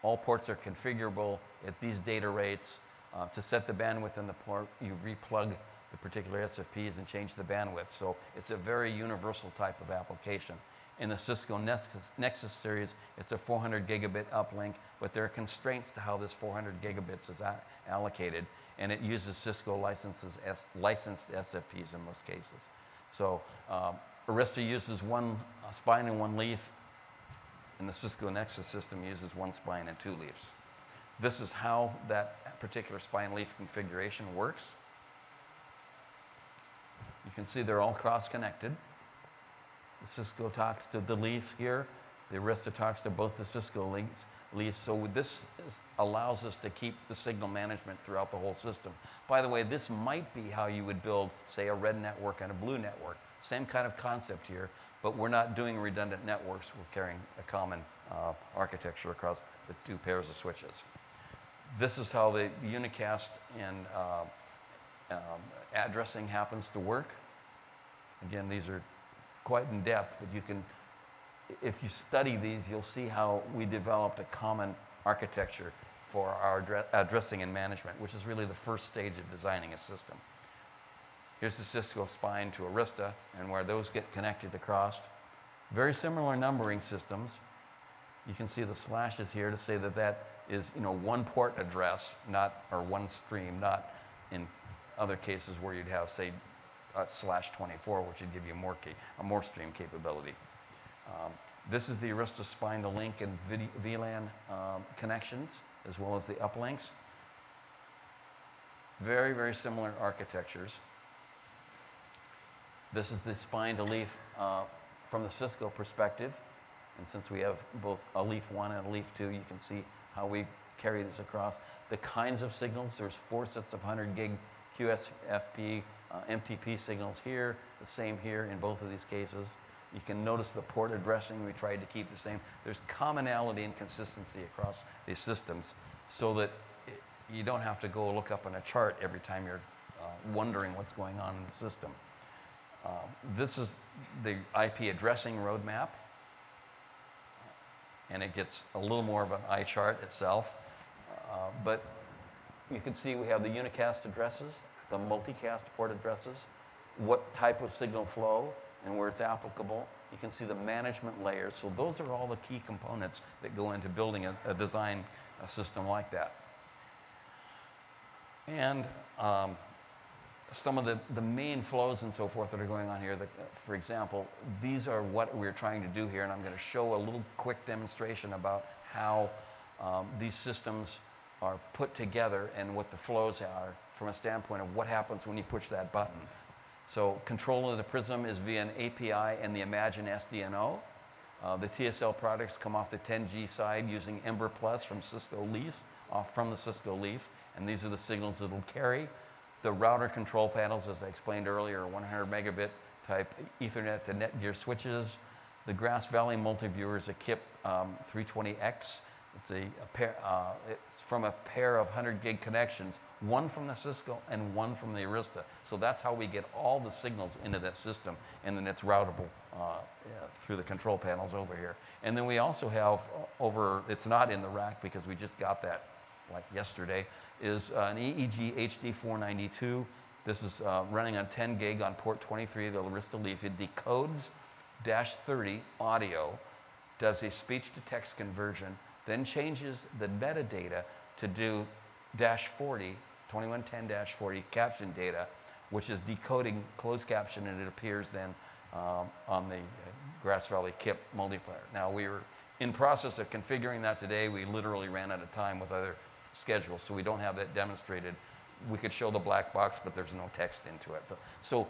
All ports are configurable at these data rates. Uh, to set the bandwidth in the port, you replug the particular SFPs and change the bandwidth. So it's a very universal type of application. In the Cisco Nexus, Nexus series, it's a 400 gigabit uplink, but there are constraints to how this 400 gigabits is allocated, and it uses Cisco licenses, licensed SFPs in most cases. So um, Arista uses one spine and one leaf, and the Cisco Nexus system uses one spine and two leaves. This is how that particular spine leaf configuration works. You can see they're all cross-connected. The Cisco talks to the leaf here. The Arista talks to both the Cisco links, leaves. So this is, allows us to keep the signal management throughout the whole system. By the way, this might be how you would build, say, a red network and a blue network. Same kind of concept here, but we're not doing redundant networks. We're carrying a common uh, architecture across the two pairs of switches. This is how the unicast and uh, um, addressing happens to work. Again, these are quite in depth, but you can, if you study these, you'll see how we developed a common architecture for our addre- addressing and management, which is really the first stage of designing a system. Here's the Cisco spine to Arista, and where those get connected across. Very similar numbering systems. You can see the slashes here to say that that is, you know, one port address, not, or one stream, not in other cases where you'd have, say, uh, slash 24, which would give you more, a more stream capability. Um, this is the Arista spine to link and VLAN um, connections, as well as the uplinks. Very, very similar architectures. This is the spine to leaf uh, from the Cisco perspective. And since we have both a leaf one and a leaf two, you can see how we carry this across. The kinds of signals, there's four sets of 100 gig QSFP, uh, MTP signals here, the same here in both of these cases. You can notice the port addressing, we tried to keep the same. There's commonality and consistency across these systems so that it, you don't have to go look up on a chart every time you're uh, wondering what's going on in the system. Uh, this is the IP addressing roadmap, and it gets a little more of an eye chart itself. Uh, but you can see we have the unicast addresses, the multicast port addresses, what type of signal flow and where it's applicable. You can see the management layers. So those are all the key components that go into building a, a design a system like that. And um, some of the, the main flows and so forth that are going on here. That, for example, these are what we're trying to do here, and I'm going to show a little quick demonstration about how um, these systems are put together and what the flows are from a standpoint of what happens when you push that button. So control of the Prism is via an API and the Imagine SDNO. Uh, the TSL products come off the 10G side using Ember Plus from Cisco Leaf, off from the Cisco Leaf, and these are the signals that will carry. The router control panels, as I explained earlier, are 100 megabit type Ethernet to Netgear switches. The Grass Valley multi-viewer is a KIP um, 320X. It's a, a pair. Uh, it's from a pair of 100 gig connections, one from the Cisco and one from the Arista. So that's how we get all the signals into that system, and then it's routable uh, through the control panels over here. And then we also have uh, over. It's not in the rack because we just got that like yesterday. Is uh, an EEG HD 492. This is uh, running on 10 gig on port 23 of the Arista Leaf. It decodes dash 30 audio, does a speech to text conversion, then changes the metadata to do dash 40, 2110 dash 40 caption data, which is decoding closed caption, and it appears then um, on the uh, Grass Valley KIP multiplayer. Now, we were in process of configuring that today. We literally ran out of time with other schedules, so we don't have that demonstrated. We could show the black box, but there's no text into it. But, so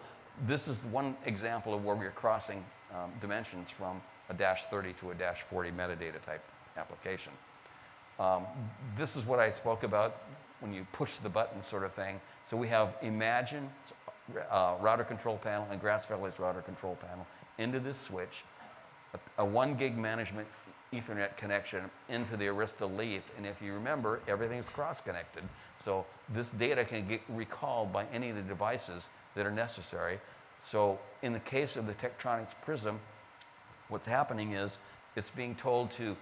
this is one example of where we're crossing um, dimensions from a dash 30 to a dash 40 metadata type application. Um, this is what I spoke about when you push the button sort of thing. So we have Imagine uh, router control panel and Grass Valley's router control panel into this switch, a, a one gig management Ethernet connection into the Arista Leaf. And if you remember, everything's cross connected. So this data can get recalled by any of the devices that are necessary. So in the case of the Tektronix Prism, what's happening is it's being told to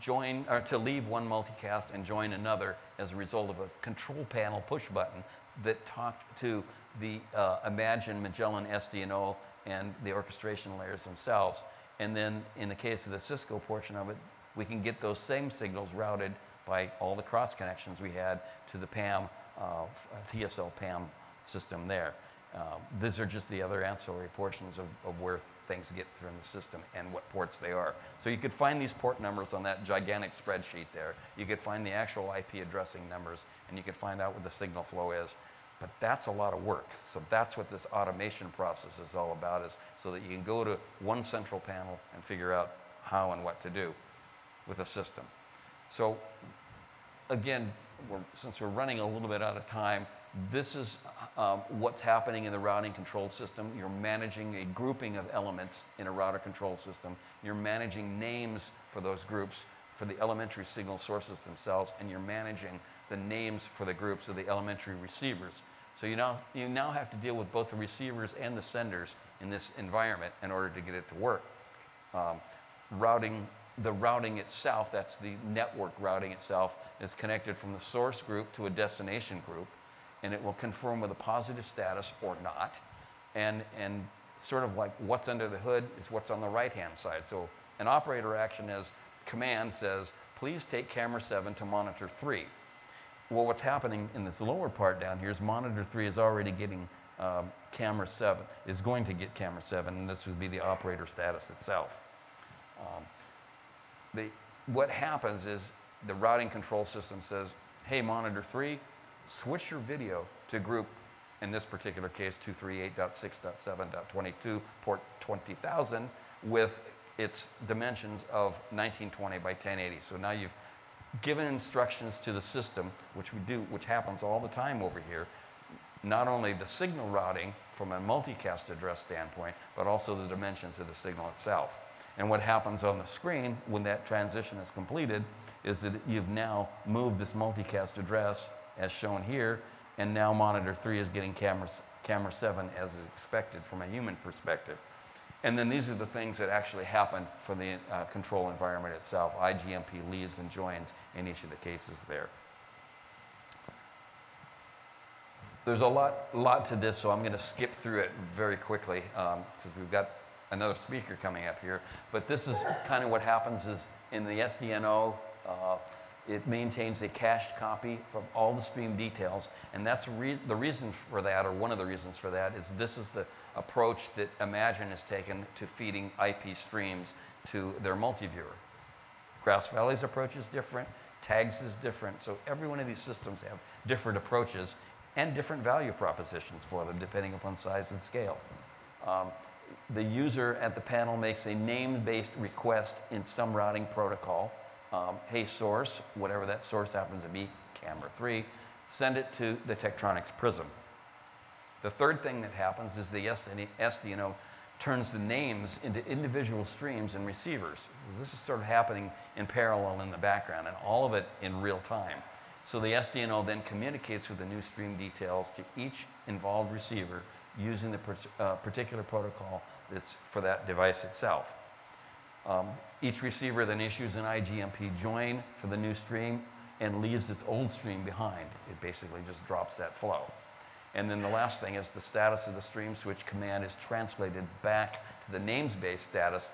join or to leave one multicast and join another as a result of a control panel push button that talked to the uh, Imagine Magellan SDNO and the orchestration layers themselves. And then in the case of the Cisco portion of it, we can get those same signals routed by all the cross connections we had to the PAM, uh, TSL PAM system there. Um, these are just the other ancillary portions of, of where things get through in the system and what ports they are. So you could find these port numbers on that gigantic spreadsheet there. You could find the actual IP addressing numbers, and you could find out what the signal flow is. But that's a lot of work. So that's what this automation process is all about, is so that you can go to one central panel and figure out how and what to do with a system. So again, we're, since we're running a little bit out of time, this is um, what's happening in the routing control system. You're managing a grouping of elements in a router control system. You're managing names for those groups for the elementary signal sources themselves, and you're managing the names for the groups of the elementary receivers. So you now, you now have to deal with both the receivers and the senders in this environment in order to get it to work um, routing, the routing itself, that's the network routing itself, is connected from the source group to a destination group, and it will confirm with a positive status or not. And, and sort of like what's under the hood is what's on the right-hand side. So an operator action is command says, please take camera seven to monitor three. Well, what's happening in this lower part down here is monitor three is already getting um, camera seven, is going to get camera seven, and this would be the operator status itself. Um, the, what happens is the routing control system says, hey, monitor three, switch your video to group, in this particular case, 238.6.7.22, port 20,000, with its dimensions of 1920 by 1080. So now you've given instructions to the system, which we do, which happens all the time over here, not only the signal routing from a multicast address standpoint, but also the dimensions of the signal itself. And what happens on the screen when that transition is completed is that you've now moved this multicast address as shown here, and now monitor 3 is getting camera, camera 7 as expected from a human perspective. And then these are the things that actually happen for the uh, control environment itself, IGMP leaves and joins in each of the cases there. There's a lot, lot to this, so I'm going to skip through it very quickly because we've got another speaker coming up here. But this is kind of what happens is in the SDNO, uh, it maintains a cached copy of all the stream details, and that's re the reason for that, or one of the reasons for that, is this is the approach that Imagine has taken to feeding IP streams to their multi-viewer. Grass Valley's approach is different, Tags is different, so every one of these systems have different approaches and different value propositions for them, depending upon size and scale. Um, the user at the panel makes a name-based request in some routing protocol. Um, hey, source, whatever that source happens to be, camera three, send it to the Tektronix Prism. The third thing that happens is the SDNO turns the names into individual streams and receivers. This is sort of happening in parallel in the background, and all of it in real time. So the SDNO then communicates with the new stream details to each involved receiver using the uh, particular protocol that's for that device itself. Um, each receiver then issues an IGMP join for the new stream and leaves its old stream behind. It basically just drops that flow. And then the last thing is the status of the stream switch command is translated back to the namespace status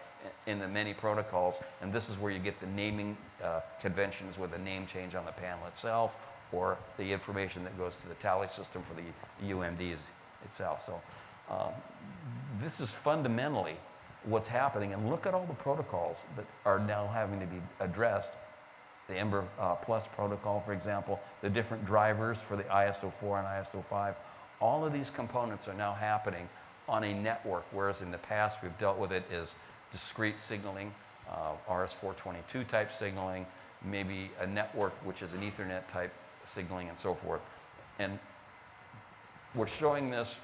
in the many protocols. And this is where you get the naming uh, conventions with a name change on the panel itself or the information that goes to the tally system for the UMDs itself. So um, this is fundamentally what's happening. And look at all the protocols that are now having to be addressed. The Ember uh, Plus protocol, for example, the different drivers for the IS-04 and IS-05. All of these components are now happening on a network, whereas in the past we've dealt with it as discrete signaling, uh, RS-422 type signaling, maybe a network which is an Ethernet type signaling and so forth. And we're showing this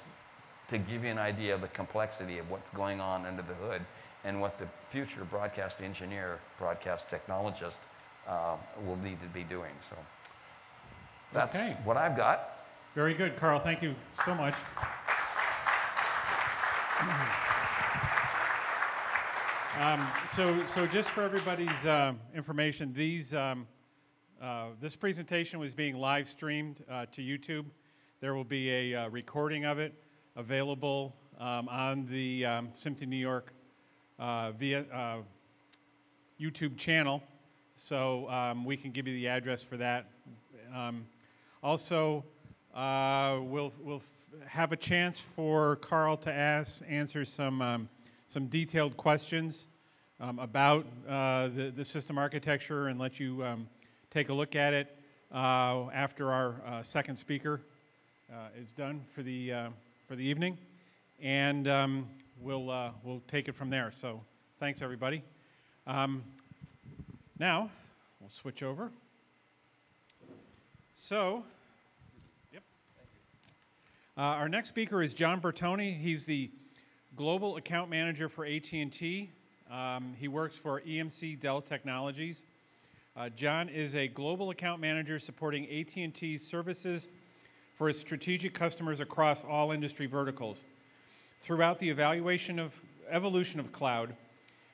to give you an idea of the complexity of what's going on under the hood and what the future broadcast engineer, broadcast technologist uh, will need to be doing. So that's Okay. what I've got. Very good, Karl. Thank you so much. Um, so, so just for everybody's um, information, these, um, uh, this presentation was being live streamed uh, to YouTube. There will be a uh, recording of it available um, on the um, New York uh, via uh, YouTube channel, so um, we can give you the address for that. Um, also, uh, we'll, we'll have a chance for Karl to ask, answer some, um, some detailed questions um, about uh, the, the system architecture and let you take a look at it uh, after our uh, second speaker is done for the, for the evening. And um, we'll, uh, we'll take it from there. So thanks, everybody. Um, now, we'll switch over. So, yep. Uh, our next speaker is John Bertoni. He's the global account manager for AT&T. Um, he works for EMC Dell Technologies. Uh, John is a global account manager supporting AT&T's services for its strategic customers across all industry verticals. Throughout the evaluation of evolution of cloud,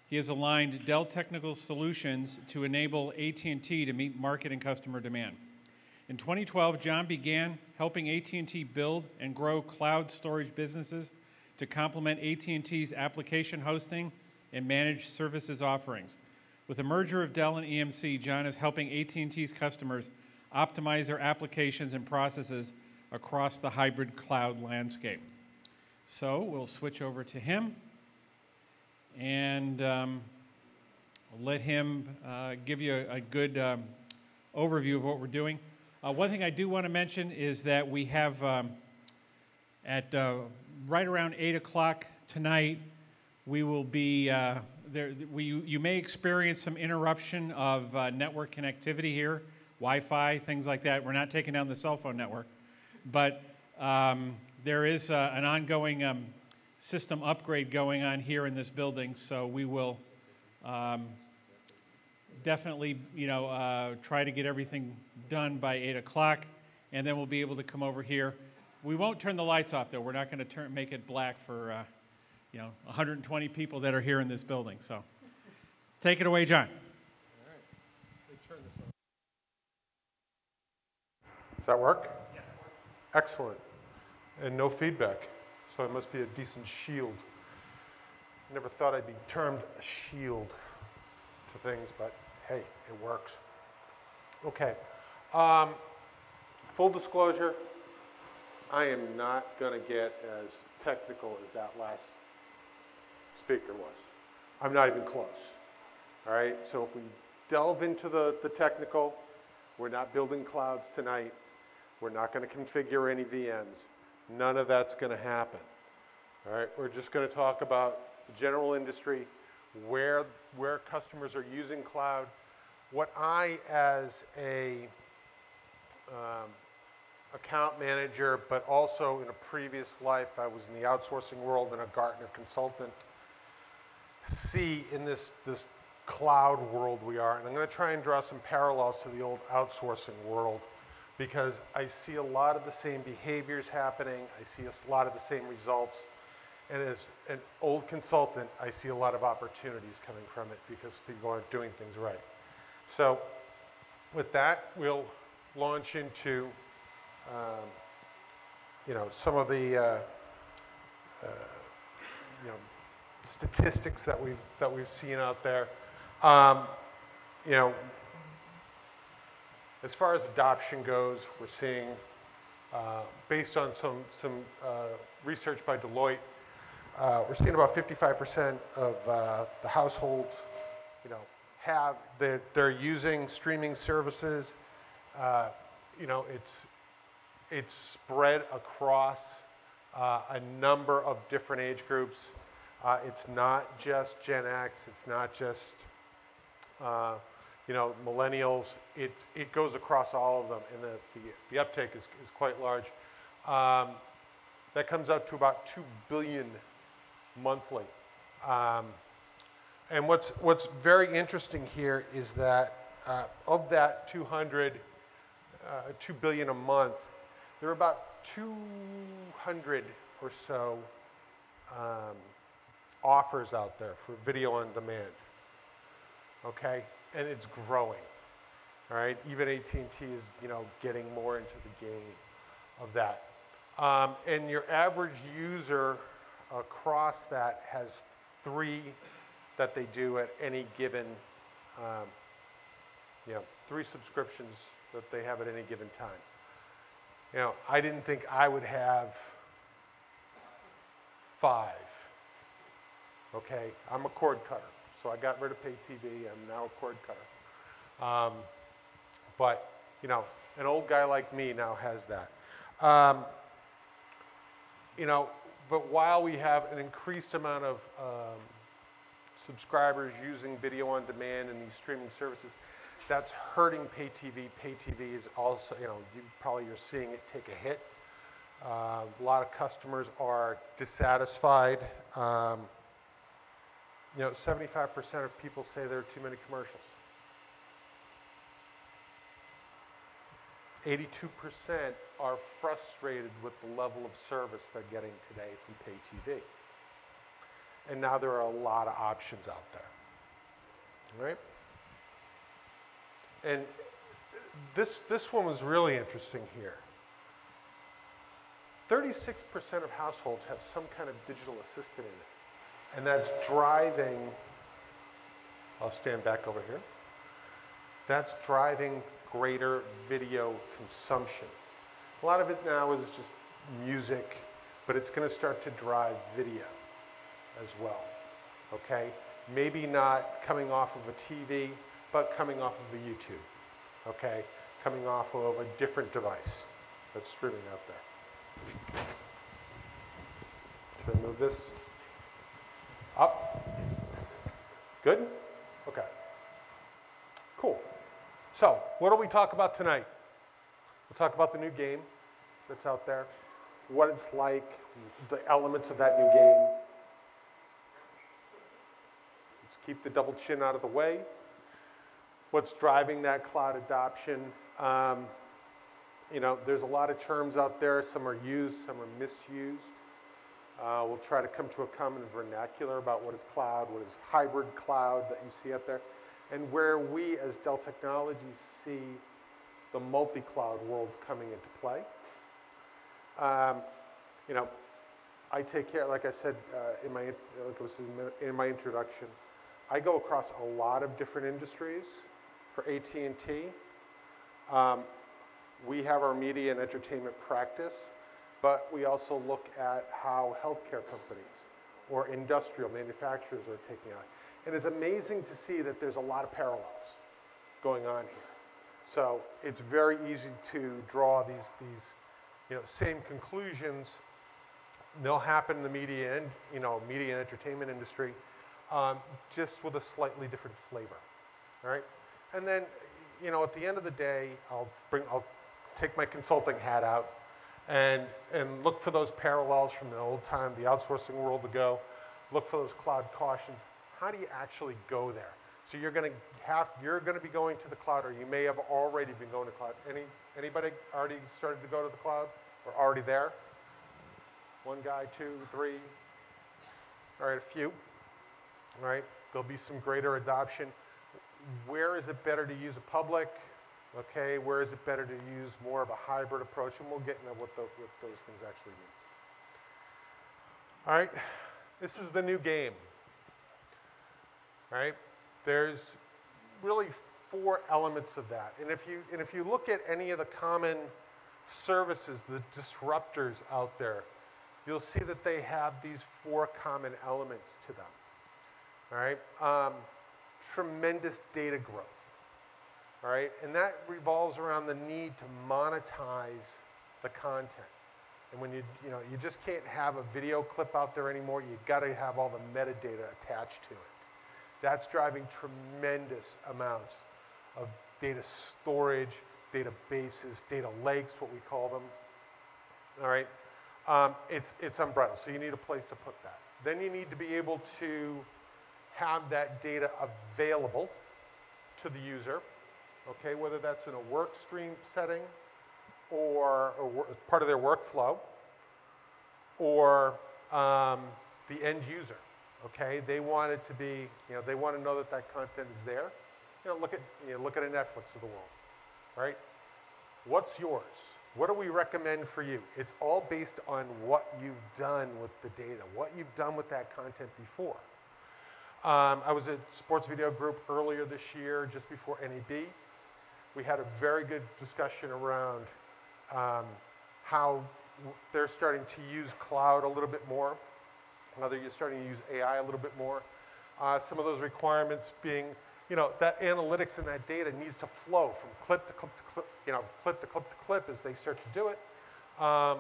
he has aligned Dell Technical Solutions to enable AT&T to meet market and customer demand. In 2012, John began helping AT&T build and grow cloud storage businesses to complement AT&T's application hosting and managed services offerings. With the merger of Dell and EMC, John is helping AT&T's customers optimize their applications and processes across the hybrid cloud landscape. So we'll switch over to him and um, let him uh, give you a, a good um, overview of what we're doing. Uh, one thing I do want to mention is that we have um, at uh, right around 8 o'clock tonight, we will be uh, there. We, you may experience some interruption of uh, network connectivity here, Wi Fi, things like that. We're not taking down the cell phone network, but um, there is uh, an ongoing um, system upgrade going on here in this building, so we will um, definitely, you know, uh, try to get everything done by 8 o'clock, and then we'll be able to come over here. We won't turn the lights off, though. We're not going to make it black for, uh, you know, 120 people that are here in this building. So take it away, John. All right. Does that work? Excellent. And no feedback, so it must be a decent shield. Never thought I'd be termed a shield to things, but hey, it works. Okay. Um, full disclosure, I am not going to get as technical as that last speaker was. I'm not even close. All right, so if we delve into the, the technical, we're not building clouds tonight. We're not going to configure any VMs. None of that's going to happen. All right, we're just going to talk about the general industry, where, where customers are using cloud, what I, as a um, account manager, but also in a previous life, I was in the outsourcing world and a Gartner consultant, see in this, this cloud world we are. And I'm going to try and draw some parallels to the old outsourcing world because I see a lot of the same behaviors happening. I see a lot of the same results. And as an old consultant, I see a lot of opportunities coming from it because people aren't doing things right. So with that, we'll launch into um, you know, some of the, uh, uh, you know, statistics that we've, that we've seen out there. Um, you know, as far as adoption goes, we're seeing, uh, based on some, some uh, research by Deloitte, uh, we're seeing about 55% of uh, the households, you know, have, they're, they're using streaming services. you know, it's, it's spread across uh, a number of different age groups. Uh, it's not just Gen X, it's not just, uh, you know, millennials. It, it goes across all of them, and the, the, the uptake is, is quite large. Um, that comes out to about 2 billion monthly. Um, and what's, what's very interesting here is that uh, of that 200, uh, 2 billion a month, there are about 200 or so um, offers out there for video on demand. Okay, and it's growing. All right, even AT&T is you know getting more into the game of that. Um, and your average user across that has three that they do at any given, um, you know, three subscriptions that they have at any given time. You know, I didn't think I would have five. Okay, I'm a cord cutter, so I got rid of pay TV. I'm now a cord cutter. Um, but you know, an old guy like me now has that. Um, you know, but while we have an increased amount of um, subscribers using video on demand and these streaming services, that's hurting pay TV. Pay TV is also, you know, you probably you're seeing it take a hit. Uh, a lot of customers are dissatisfied. Um, you know, 75% of people say there are too many commercials. 82% are frustrated with the level of service they're getting today from pay TV. And now there are a lot of options out there. Right? And this, this one was really interesting here. 36% of households have some kind of digital assistant in it. And that's driving, I'll stand back over here. That's driving greater video consumption. A lot of it now is just music, but it's going to start to drive video as well. Okay? Maybe not coming off of a TV, but coming off of a YouTube. Okay? Coming off of a different device that's streaming out there. Should I move this up? Good? Okay. Cool. So, what do we talk about tonight? We'll talk about the new game that's out there, what it's like, the elements of that new game. Let's keep the double chin out of the way. What's driving that cloud adoption? Um, you know, there's a lot of terms out there. Some are used, some are misused. Uh, we'll try to come to a common vernacular about what is cloud, what is hybrid cloud that you see out there, and where we as Dell Technologies see the multi-cloud world coming into play. Um, you know, I take care, like I said uh, in, my, like it was in, my introduction, I go across a lot of different industries for AT&T. Um, we have our media and entertainment practice, but we also look at how healthcare companies or industrial manufacturers are taking on. And it's amazing to see that there's a lot of parallels going on here. So it's very easy to draw these, these you know, same conclusions. They'll happen in the media and, you know, media and entertainment industry, um, just with a slightly different flavor, all right? And then, you know, at the end of the day, I'll bring, I'll take my consulting hat out and, and look for those parallels from the old time, the outsourcing world ago, look for those cloud cautions. How do you actually go there? So you're going to have, you're going to be going to the cloud, or you may have already been going to cloud. Any, anybody already started to go to the cloud, or already there? One guy, two, three. All right, a few. All right, there'll be some greater adoption. Where is it better to use a public? Okay, where is it better to use more of a hybrid approach? And we'll get into what, the, what those things actually mean. All right, this is the new game. All right, there's really four elements of that. And if you, and if you look at any of the common services, the disruptors out there, you'll see that they have these four common elements to them. All right? Um, tremendous data growth. All right? And that revolves around the need to monetize the content. And when you, you know, you just can't have a video clip out there anymore. You've got to have all the metadata attached to it. That's driving tremendous amounts of data storage, databases, data lakes, what we call them. All right? Um, it's, it's unbridled, so you need a place to put that. Then you need to be able to have that data available to the user, okay, whether that's in a work stream setting or, or part of their workflow or um, the end user okay? They want it to be, you know, they want to know that that content is there. You know, look at, you know, look at a Netflix of the world, right? What's yours? What do we recommend for you? It's all based on what you've done with the data, what you've done with that content before. Um, I was at Sports Video Group earlier this year, just before NAB. We had a very good discussion around um, how they're starting to use cloud a little bit more, how they're starting to use AI a little bit more. Uh, some of those requirements being, you know, that analytics and that data needs to flow from clip to clip to clip, you know, clip to clip to clip as they start to do it. Um,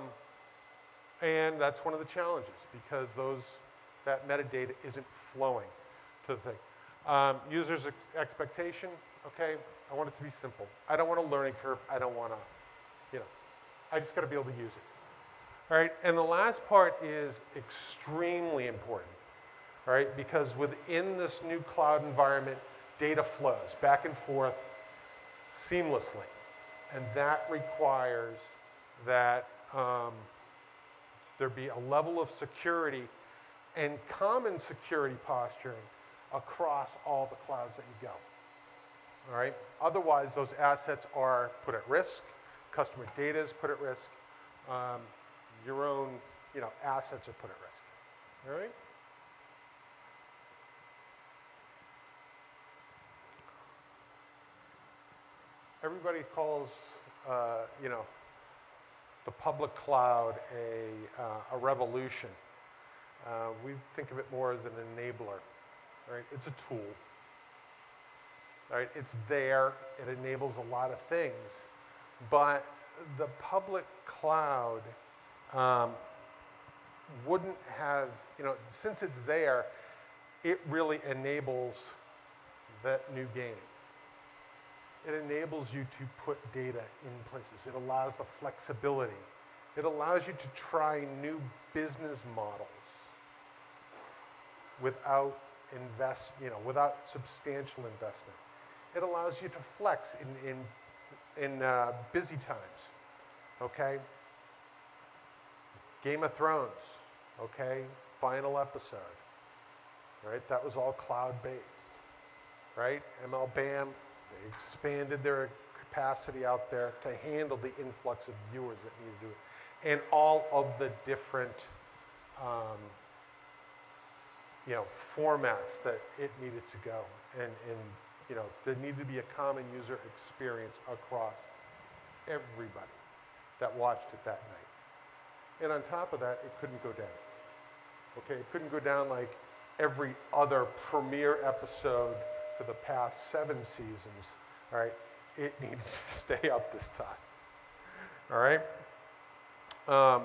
and that's one of the challenges because those, that metadata isn't flowing to the thing. Um, users' ex- expectation, okay, I want it to be simple. I don't want a learning curve. I don't want to, you know, I just got to be able to use it. All right, and the last part is extremely important, all right, because within this new cloud environment, data flows back and forth seamlessly. And that requires that um, there be a level of security and common security posturing across all the clouds that you go. All right? Otherwise, those assets are put at risk. Customer data is put at risk. Um, your own, you know, assets are put at risk. All right? Everybody calls, uh, you know, the public cloud a, uh, a revolution. Uh, we think of it more as an enabler, right? It's a tool, right? It's there, it enables a lot of things, but the public cloud um, wouldn't have, you know, since it's there, it really enables that new game. It enables you to put data in places. It allows the flexibility. It allows you to try new business models without invest, you know, without substantial investment. It allows you to flex in, in, in uh, busy times, okay? Game of Thrones, okay? Final episode, right? That was all cloud-based, right? ML BAM, they expanded their capacity out there to handle the influx of viewers that needed to do it. And all of the different, um, you know, formats that it needed to go. And, and, you know, there needed to be a common user experience across everybody that watched it that night. And on top of that, it couldn't go down. Okay, it couldn't go down like every other premiere episode for the past seven seasons, all right? It needed to stay up this time, all right? Um,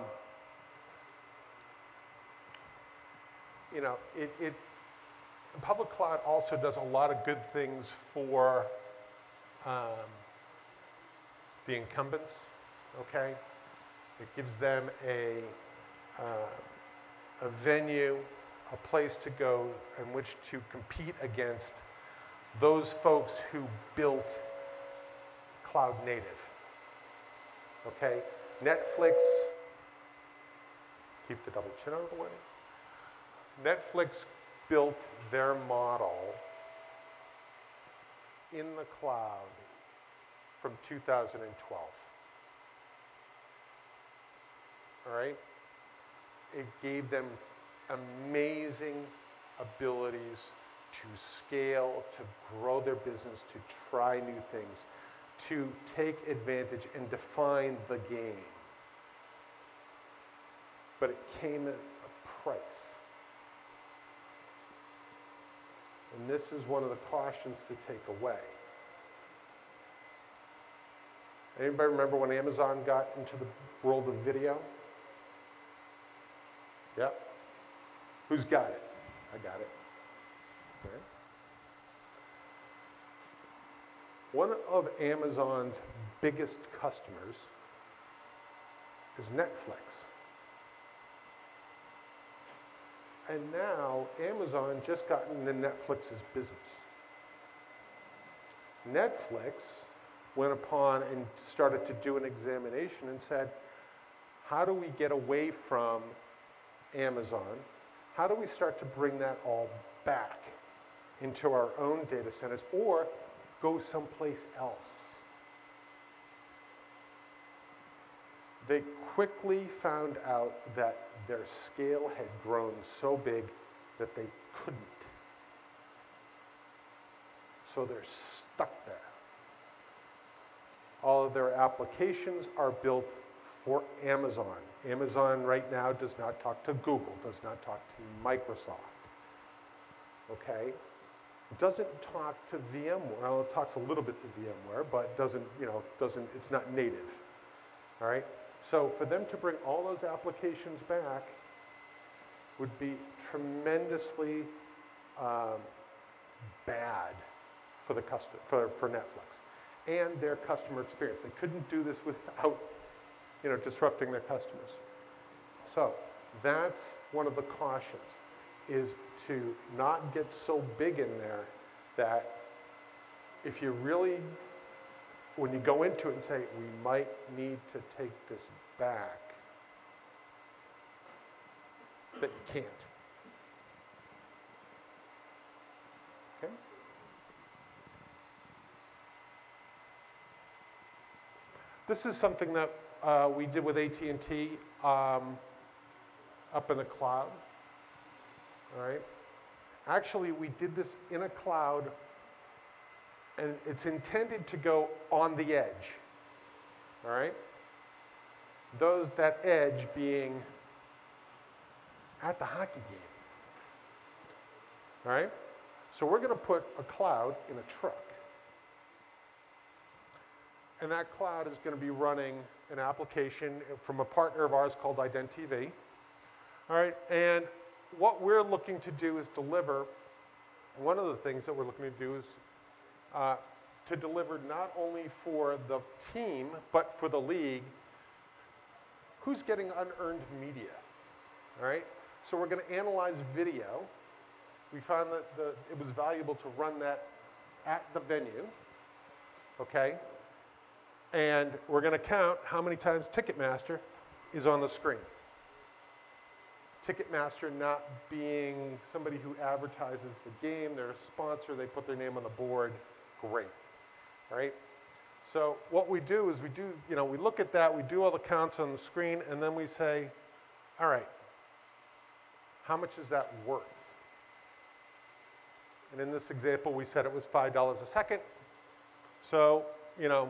you know, it, it, the public cloud also does a lot of good things for um, the incumbents, okay? It gives them a, uh, a venue, a place to go in which to compete against those folks who built cloud native. Okay? Netflix, keep the double chin out of the way. Netflix built their model in the cloud from 2012. All right? It gave them amazing abilities to scale, to grow their business, to try new things, to take advantage and define the game. But it came at a price. And this is one of the cautions to take away. Anybody remember when Amazon got into the world of video? Yep. Who's got it? I got it. Okay. One of Amazon's biggest customers is Netflix. And now Amazon just got into Netflix's business. Netflix went upon and started to do an examination and said, how do we get away from Amazon? How do we start to bring that all back into our own data centers or go someplace else? They quickly found out that their scale had grown so big that they couldn't. so they're stuck there. All of their applications are built for Amazon. Amazon right now does not talk to Google, does not talk to Microsoft. Okay? Doesn't talk to VMware. Well, it talks a little bit to VMware, but doesn't, you know, doesn't, it's not native. All right? So for them to bring all those applications back would be tremendously um, bad for the custom, for, for Netflix and their customer experience. They couldn't do this without, you know, disrupting their customers. So that's one of the cautions is to not get so big in there that if you really, when you go into it and say, we might need to take this back, that you can't. Okay? This is something that uh, we did with AT&T um, up in the cloud. All right. Actually, we did this in a cloud, and it's intended to go on the edge. All right. Those that edge being at the hockey game. All right. So we're going to put a cloud in a truck. And that cloud is going to be running an application from a partner of ours called IdentTV. All right, and what we're looking to do is deliver, one of the things that we're looking to do is uh, to deliver not only for the team, but for the league, who's getting unearned media, all right? So we're going to analyze video. We found that the, it was valuable to run that at the venue, okay? And we're going to count how many times Ticketmaster is on the screen. Ticketmaster not being somebody who advertises the game, they're a sponsor, they put their name on the board, great, right? So what we do is we do, you know, we look at that, we do all the counts on the screen, and then we say, all right, how much is that worth? And in this example, we said it was $5 a second. So, you know,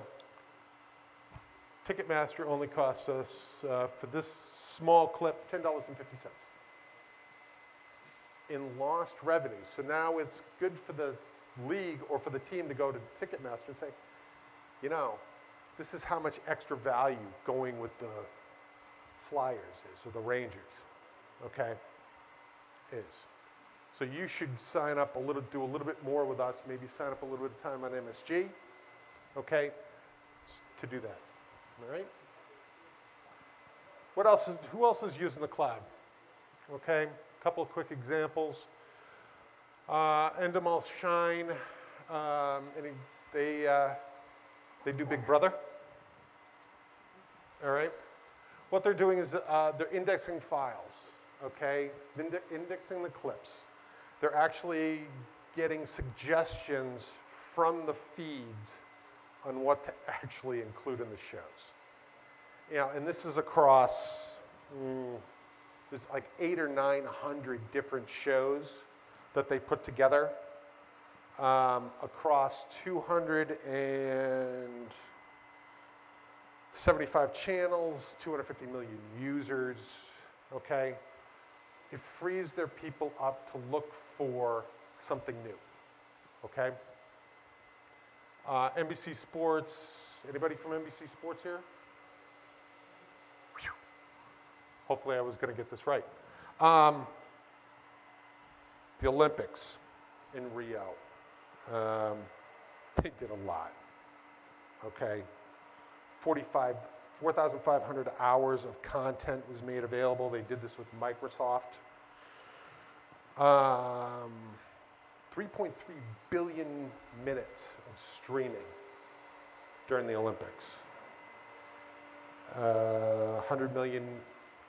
Ticketmaster only costs us, uh, for this small clip, $10.50 in lost revenue. So now it's good for the league or for the team to go to Ticketmaster and say, you know, this is how much extra value going with the Flyers is, or the Rangers, okay, is. So you should sign up a little, do a little bit more with us, maybe sign up a little bit of time on MSG, okay, to do that. All right? What else is, who else is using the cloud? Okay, a couple of quick examples. Uh, Endemol Shine, um, any, they, uh, they do Big Brother. All right? What they're doing is uh, they're indexing files, okay? Inde indexing the clips. They're actually getting suggestions from the feeds on what to actually include in the shows. You know, and this is across, mm, there's like eight or 900 different shows that they put together um, across 275 channels, 250 million users, okay? It frees their people up to look for something new, okay? Uh, NBC Sports, anybody from NBC Sports here? Hopefully I was going to get this right. Um, the Olympics in Rio, um, they did a lot, okay? 45, 4,500 hours of content was made available. They did this with Microsoft. Um, 3.3 billion minutes of streaming during the Olympics. Uh, 100 million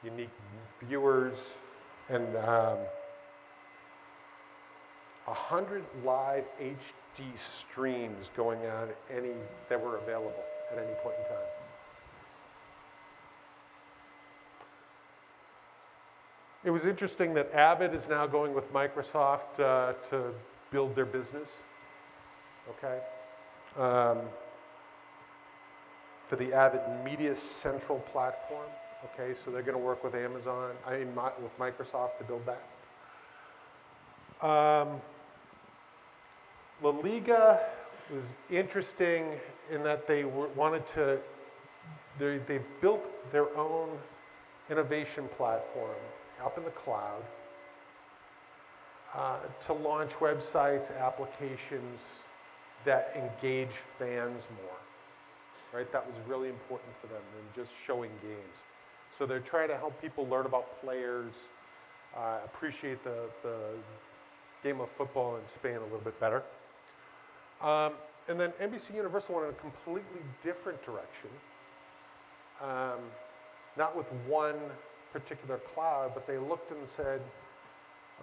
unique viewers and um, 100 live HD streams going on any that were available at any point in time. It was interesting that Avid is now going with Microsoft uh, to build their business. okay? Um, for the Avid Media Central platform, okay? So they're going to work with Amazon, I mean, with Microsoft to build that. Um, La Liga was interesting in that they were, wanted to, they, they've built their own innovation platform up in the cloud uh, to launch websites, applications that engage fans more. Right? That was really important for them than just showing games. So they're trying to help people learn about players, uh, appreciate the, the game of football in Spain a little bit better. Um, and then NBC Universal went in a completely different direction. Um, not with one particular cloud, but they looked and said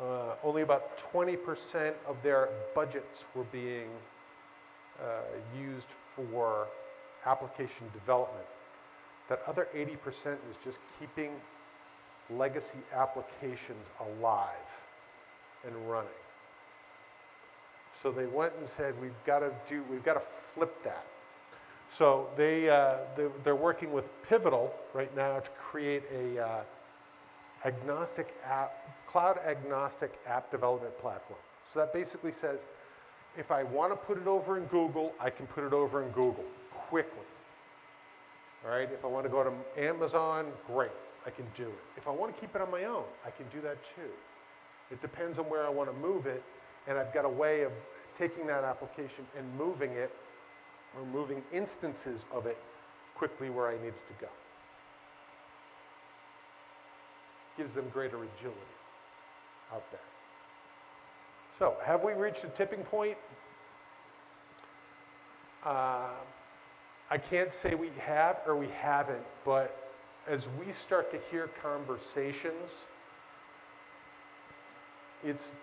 uh, only about 20% of their budgets were being uh, used for application development. That other 80% was just keeping legacy applications alive and running. So they went and said, we've got to do, we've got to flip that. So they, uh, they, they're working with Pivotal right now to create a uh, agnostic app, cloud agnostic app development platform. So that basically says, if I want to put it over in Google, I can put it over in Google quickly. All right, if I want to go to Amazon, great, I can do it. If I want to keep it on my own, I can do that too. It depends on where I want to move it, and I've got a way of taking that application and moving it, or moving instances of it quickly where I need it to go. Gives them greater agility out there. So, have we reached a tipping point? Uh, I can't say we have or we haven't, but as we start to hear conversations, it's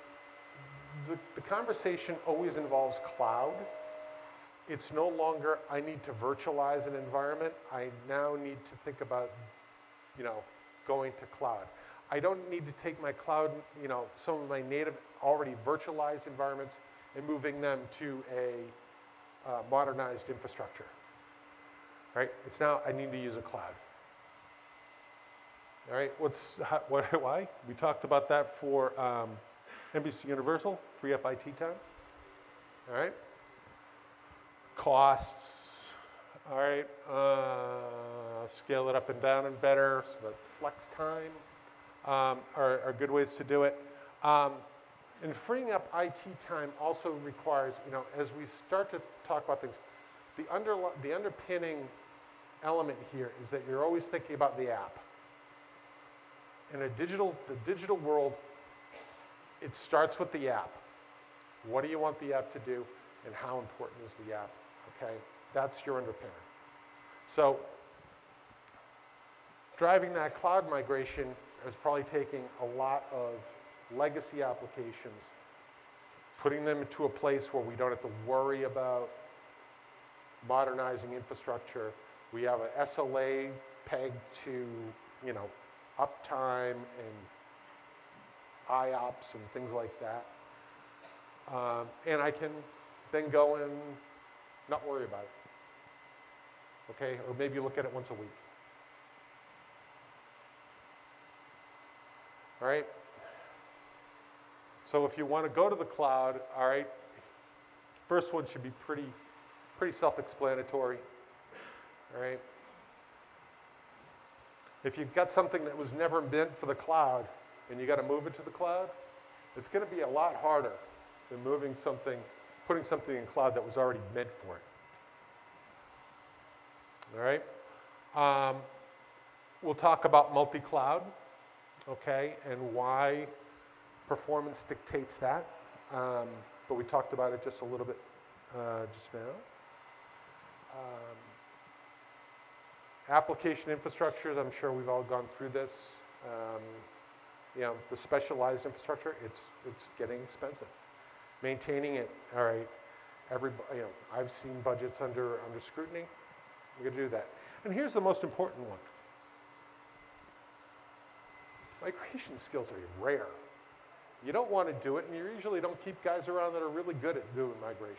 the, the conversation always involves cloud. It's no longer I need to virtualize an environment. I now need to think about, you know, going to cloud. I don't need to take my cloud, you know, some of my native already virtualized environments and moving them to a uh, modernized infrastructure. Right? It's now I need to use a cloud. All right. What's how, what, why? We talked about that for um, NBC Universal, free up IT time. All right. Costs. All right. Uh, scale it up and down and better. So that flex time um, are, are, good ways to do it. Um, and freeing up IT time also requires, you know, as we start to talk about things, the, underli- the underpinning element here is that you're always thinking about the app. In a digital, the digital world, it starts with the app. What do you want the app to do, and how important is the app? Okay, that's your underpinning. So, driving that cloud migration is probably taking a lot of legacy applications, putting them into a place where we don't have to worry about modernizing infrastructure. We have an SLA pegged to, you know, uptime and IOPS and things like that. Um, and I can then go and not worry about it. Okay? Or maybe look at it once a week. All right? So if you want to go to the cloud, all right, first one should be pretty, pretty self-explanatory. All right? If you've got something that was never meant for the cloud and you got to move it to the cloud, it's going to be a lot harder than moving something, putting something in cloud that was already meant for it. All right? Um, we'll talk about multi-cloud, okay, and why performance dictates that. Um, but we talked about it just a little bit uh, just now. Um, application infrastructures, I'm sure we've all gone through this. You know, the specialized infrastructure, it's, it's getting expensive. Maintaining it, all right, every, you know, I've seen budgets under, under scrutiny. We're gonna do that. And here's the most important one. Migration skills are rare. You don't want to do it, and you usually don't keep guys around that are really good at doing migrations.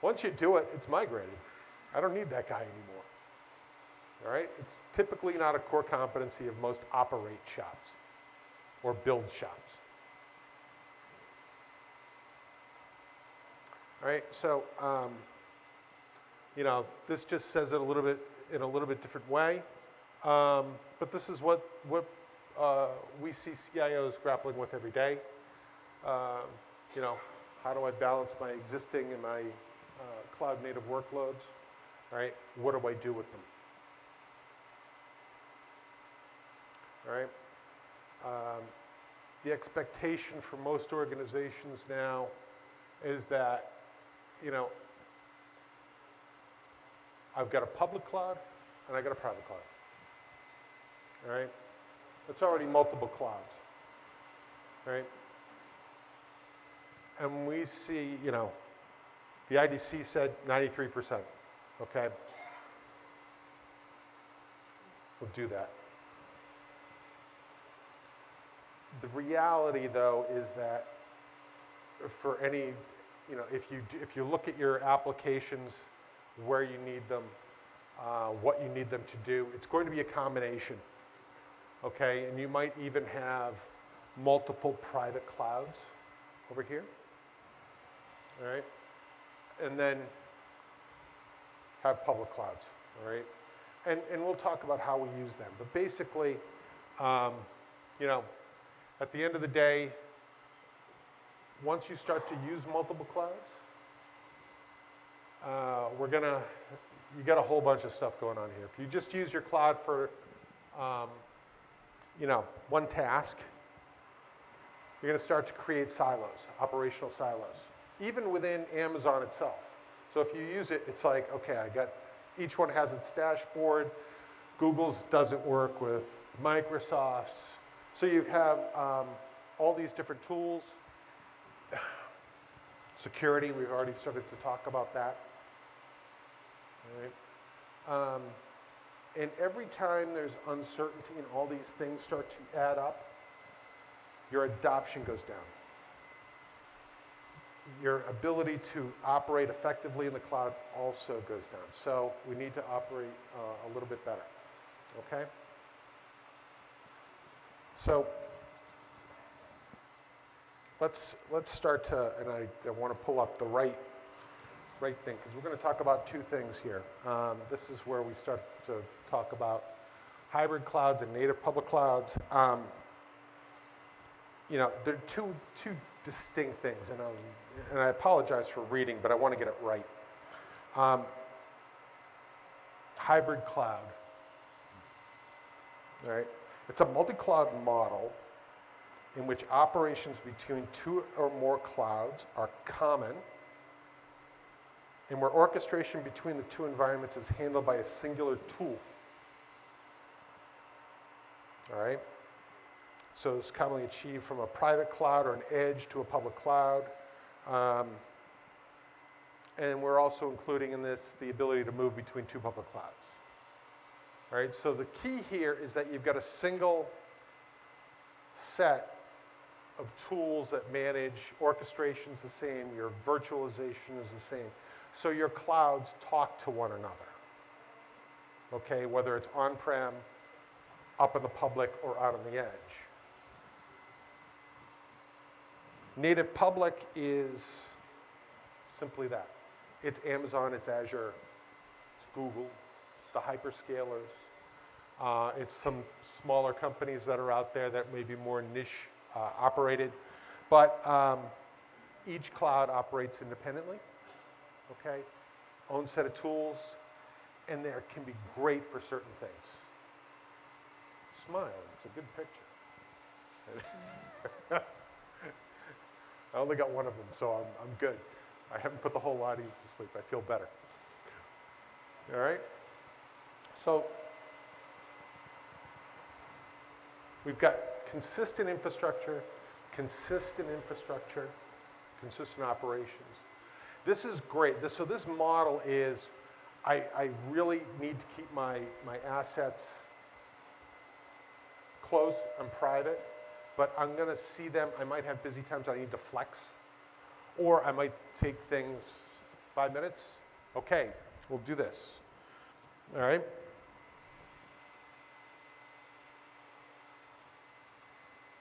Once you do it, it's migrated. I don't need that guy anymore. All right? It's typically not a core competency of most operate shops or build shops. All right, so, um, you know, this just says it a little bit in a little bit different way. Um, but this is what, what uh, we see CIOs grappling with every day. Um, you know, how do I balance my existing and my uh, cloud native workloads, All right, What do I do with them? Right. Um, the expectation for most organizations now is that, you know, I've got a public cloud and I've got a private cloud. All right? It's already multiple clouds. Right? And we see, you know, the IDC said 93%. Okay? We'll do that. The reality, though, is that for any, you know, if you, do, if you look at your applications, where you need them, uh, what you need them to do, it's going to be a combination, okay? And you might even have multiple private clouds over here, all right? And then have public clouds, all right? And, and we'll talk about how we use them. But basically, um, you know, at the end of the day, once you start to use multiple clouds, uh, we're gonna, you got a whole bunch of stuff going on here. If you just use your cloud for, um, you know, one task, you're gonna start to create silos, operational silos, even within Amazon itself. So if you use it, it's like, okay, I got, each one has its dashboard. Google's doesn't work with Microsoft's. So you have um, all these different tools. Security, we've already started to talk about that. Right? Um, and every time there's uncertainty and all these things start to add up, your adoption goes down. Your ability to operate effectively in the cloud also goes down. So we need to operate uh, a little bit better. Okay? So let's let's start to, and I, I want to pull up the right right thing because we're going to talk about two things here. Um, this is where we start to talk about hybrid clouds and native public clouds. Um, you know, they're two two distinct things, and, and I apologize for reading, but I want to get it right. Um, hybrid cloud. All right, it's a multi-cloud model in which operations between two or more clouds are common and where orchestration between the two environments is handled by a singular tool. All right? So it's commonly achieved from a private cloud or an edge to a public cloud. Um, and we're also including in this the ability to move between two public clouds. Right, so the key here is that you've got a single set of tools that manage orchestration is the same, your virtualization is the same. So your clouds talk to one another. Okay, whether it's on-prem, up in the public, or out on the edge. Native public is simply that. It's Amazon, it's Azure, it's Google, the hyperscalers. Uh, it's some smaller companies that are out there that may be more niche uh, operated. But um, each cloud operates independently, okay? Own set of tools, and there can be great for certain things. Smile, it's a good picture. I only got one of them, so I'm, I'm good. I haven't put the whole audience to sleep. I feel better. All right? So we've got consistent infrastructure, consistent infrastructure, consistent operations. This is great. This, so this model is, I, I really need to keep my, my assets close and private, but I'm going to see them. I might have busy times I need to flex, or I might take things Five minutes? Okay, we'll do this. All right?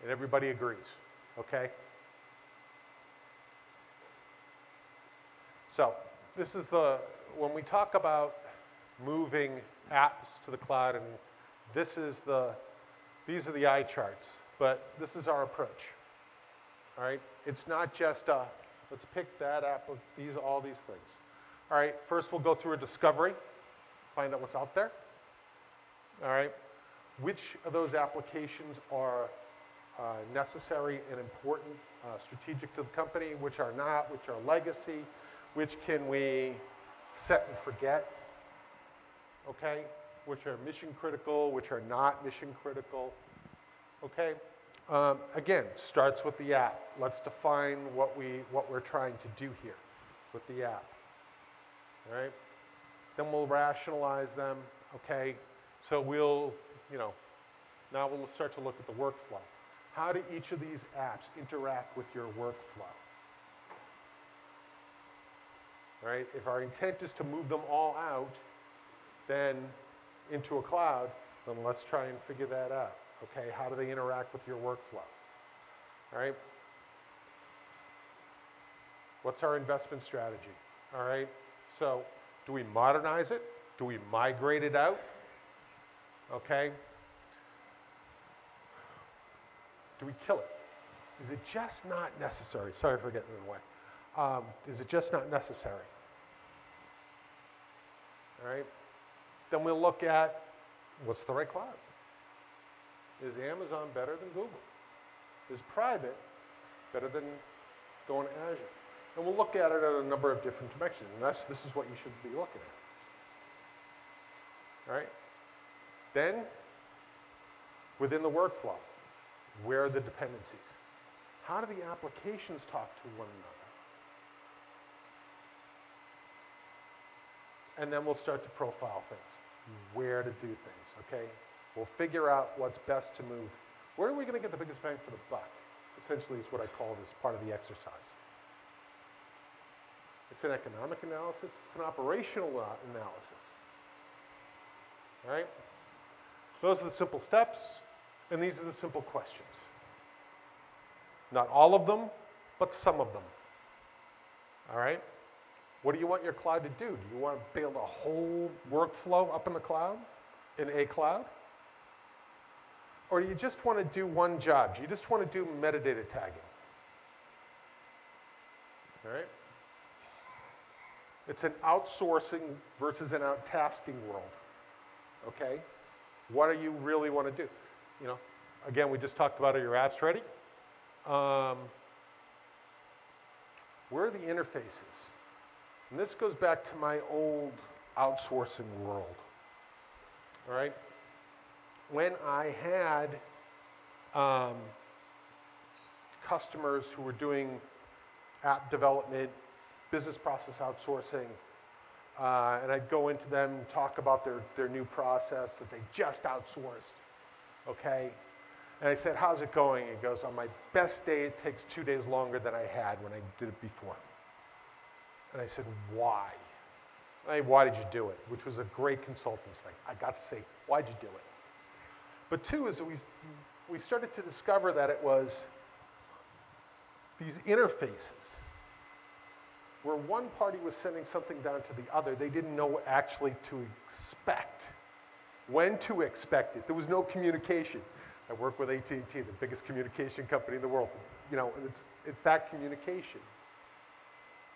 And everybody agrees, okay? So, this is the, when we talk about moving apps to the cloud, and this is the, these are the eye charts, but this is our approach. All right? It's not just a, let's pick that app, these, all these things. All right, first we'll go through a discovery, find out what's out there. All right, which of those applications are uh, necessary and important, uh, strategic to the company, which are not, which are legacy, which can we set and forget, okay? Which are mission critical, which are not mission critical, okay? Um, again, starts with the app. Let's define what, we, what we're trying to do here with the app, all right? Then we'll rationalize them, okay? So we'll, you know, now we'll start to look at the workflow. How do each of these apps interact with your workflow? All right, if our intent is to move them all out, then into a cloud, then let's try and figure that out. Okay, how do they interact with your workflow? All right. What's our investment strategy? All right. So, do we modernize it? Do we migrate it out? Okay. Do we kill it? Is it just not necessary? Sorry for getting in the way. Um, is it just not necessary? All right. Then we'll look at what's the right cloud. Is Amazon better than Google? Is private better than going to Azure? And we'll look at it at a number of different dimensions. And that's, this is what you should be looking at. All right? Then, within the workflow, where are the dependencies? How do the applications talk to one another? And then we'll start to profile things, where to do things, okay? We'll figure out what's best to move. Where are we going to get the biggest bang for the buck? Essentially, is what I call this part of the exercise. It's an economic analysis, it's an operational analysis. All right? Those are the simple steps, and these are the simple questions. Not all of them, but some of them. All right? What do you want your cloud to do? Do you want to build a whole workflow up in the cloud, in a cloud? Or do you just want to do one job? Do you just want to do metadata tagging? All right? It's an outsourcing versus an out-tasking world. Okay? What do you really want to do? You know, again, we just talked about are your apps ready? Um, where are the interfaces? And this goes back to my old outsourcing world. All right? When I had um, customers who were doing app development, business process outsourcing, uh, and I'd go into them talk about their, their new process that they just outsourced, okay? And I said, how's it going? He goes, on my best day, it takes two days longer than I had when I did it before. And I said, why? I, why did you do it? Which was a great consultant's thing. I got to say, why'd you do it? But two is that we, we started to discover that it was these interfaces where one party was sending something down to the other, they didn't know actually to expect, when to expect it. There was no communication. I work with AT&T, the biggest communication company in the world. You know, it's, it's that communication.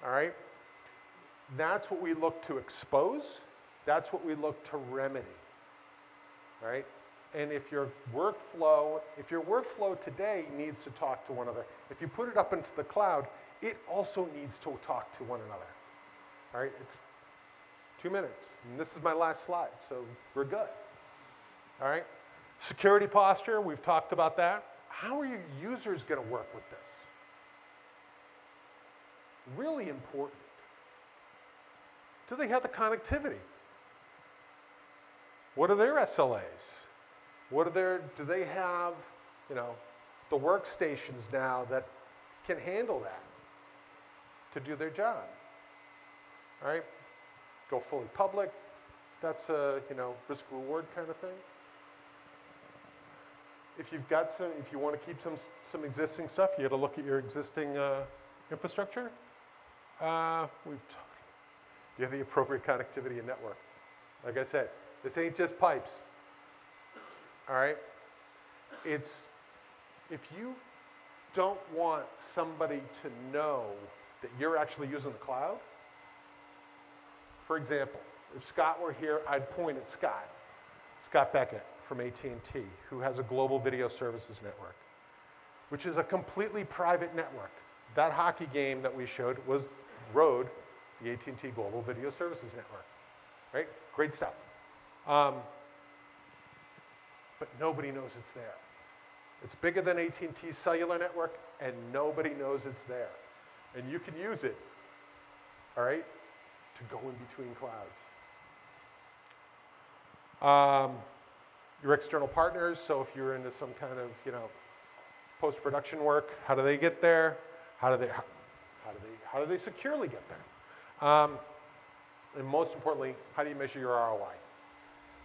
All right? That's what we look to expose. That's what we look to remedy. Right? And if your workflow, if your workflow today needs to talk to one another, if you put it up into the cloud, it also needs to talk to one another. All right? It's two minutes. And this is my last slide, so we're good. All right? Security posture, we've talked about that. How are your users going to work with this? Really important. Do they have the connectivity? What are their SLAs? What are their, do they have, you know, the workstations now that can handle that to do their job? All right? Go fully public. That's a, you know, risk reward kind of thing. If you've got some, if you want to keep some, some existing stuff, you got to look at your existing uh, infrastructure. Uh, we've, you have the appropriate connectivity and network. Like I said, this ain't just pipes. All right? It's, if you don't want somebody to know that you're actually using the cloud, for example, if Scott were here, I'd point at Scott, Scott Beckett from AT&T, who has a global video services network, which is a completely private network. That hockey game that we showed was rode the AT&T Global Video Services Network, right? Great stuff. Um, but nobody knows it's there. It's bigger than AT&T's cellular network, and nobody knows it's there. And you can use it, all right, to go in between clouds. Um, your external partners, so if you're into some kind of, you know, post-production work, how do they get there? How do they, how, how do they, how do they securely get there? Um, and most importantly, how do you measure your ROI?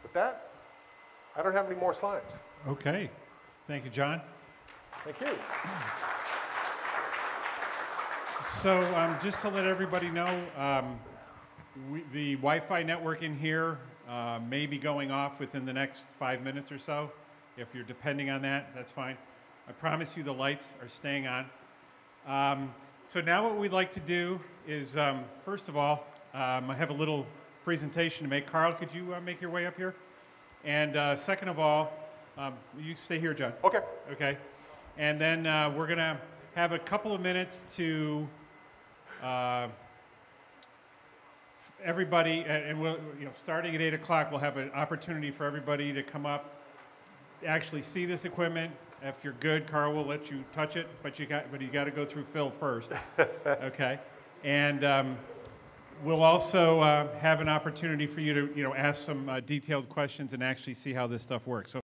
With that, I don't have any more slides. Okay. Thank you, John. Thank you. So um, just to let everybody know, um, we, the Wi-Fi network in here uh, may be going off within the next five minutes or so. If you're depending on that, that's fine. I promise you the lights are staying on. Um, so now what we'd like to do is, um, first of all, um, I have a little presentation to make. Karl, could you uh, make your way up here? And uh, second of all, um, you stay here, John. Okay. Okay. And then uh, we're going to have a couple of minutes to uh, everybody, and and we'll, you know, starting at 8 o'clock, we'll have an opportunity for everybody to come up, actually see this equipment. If you're good, Karl will let you touch it, but you got, but you got to go through Phil first. okay. And um, we'll also uh, have an opportunity for you to, you know, ask some uh, detailed questions and actually see how this stuff works. So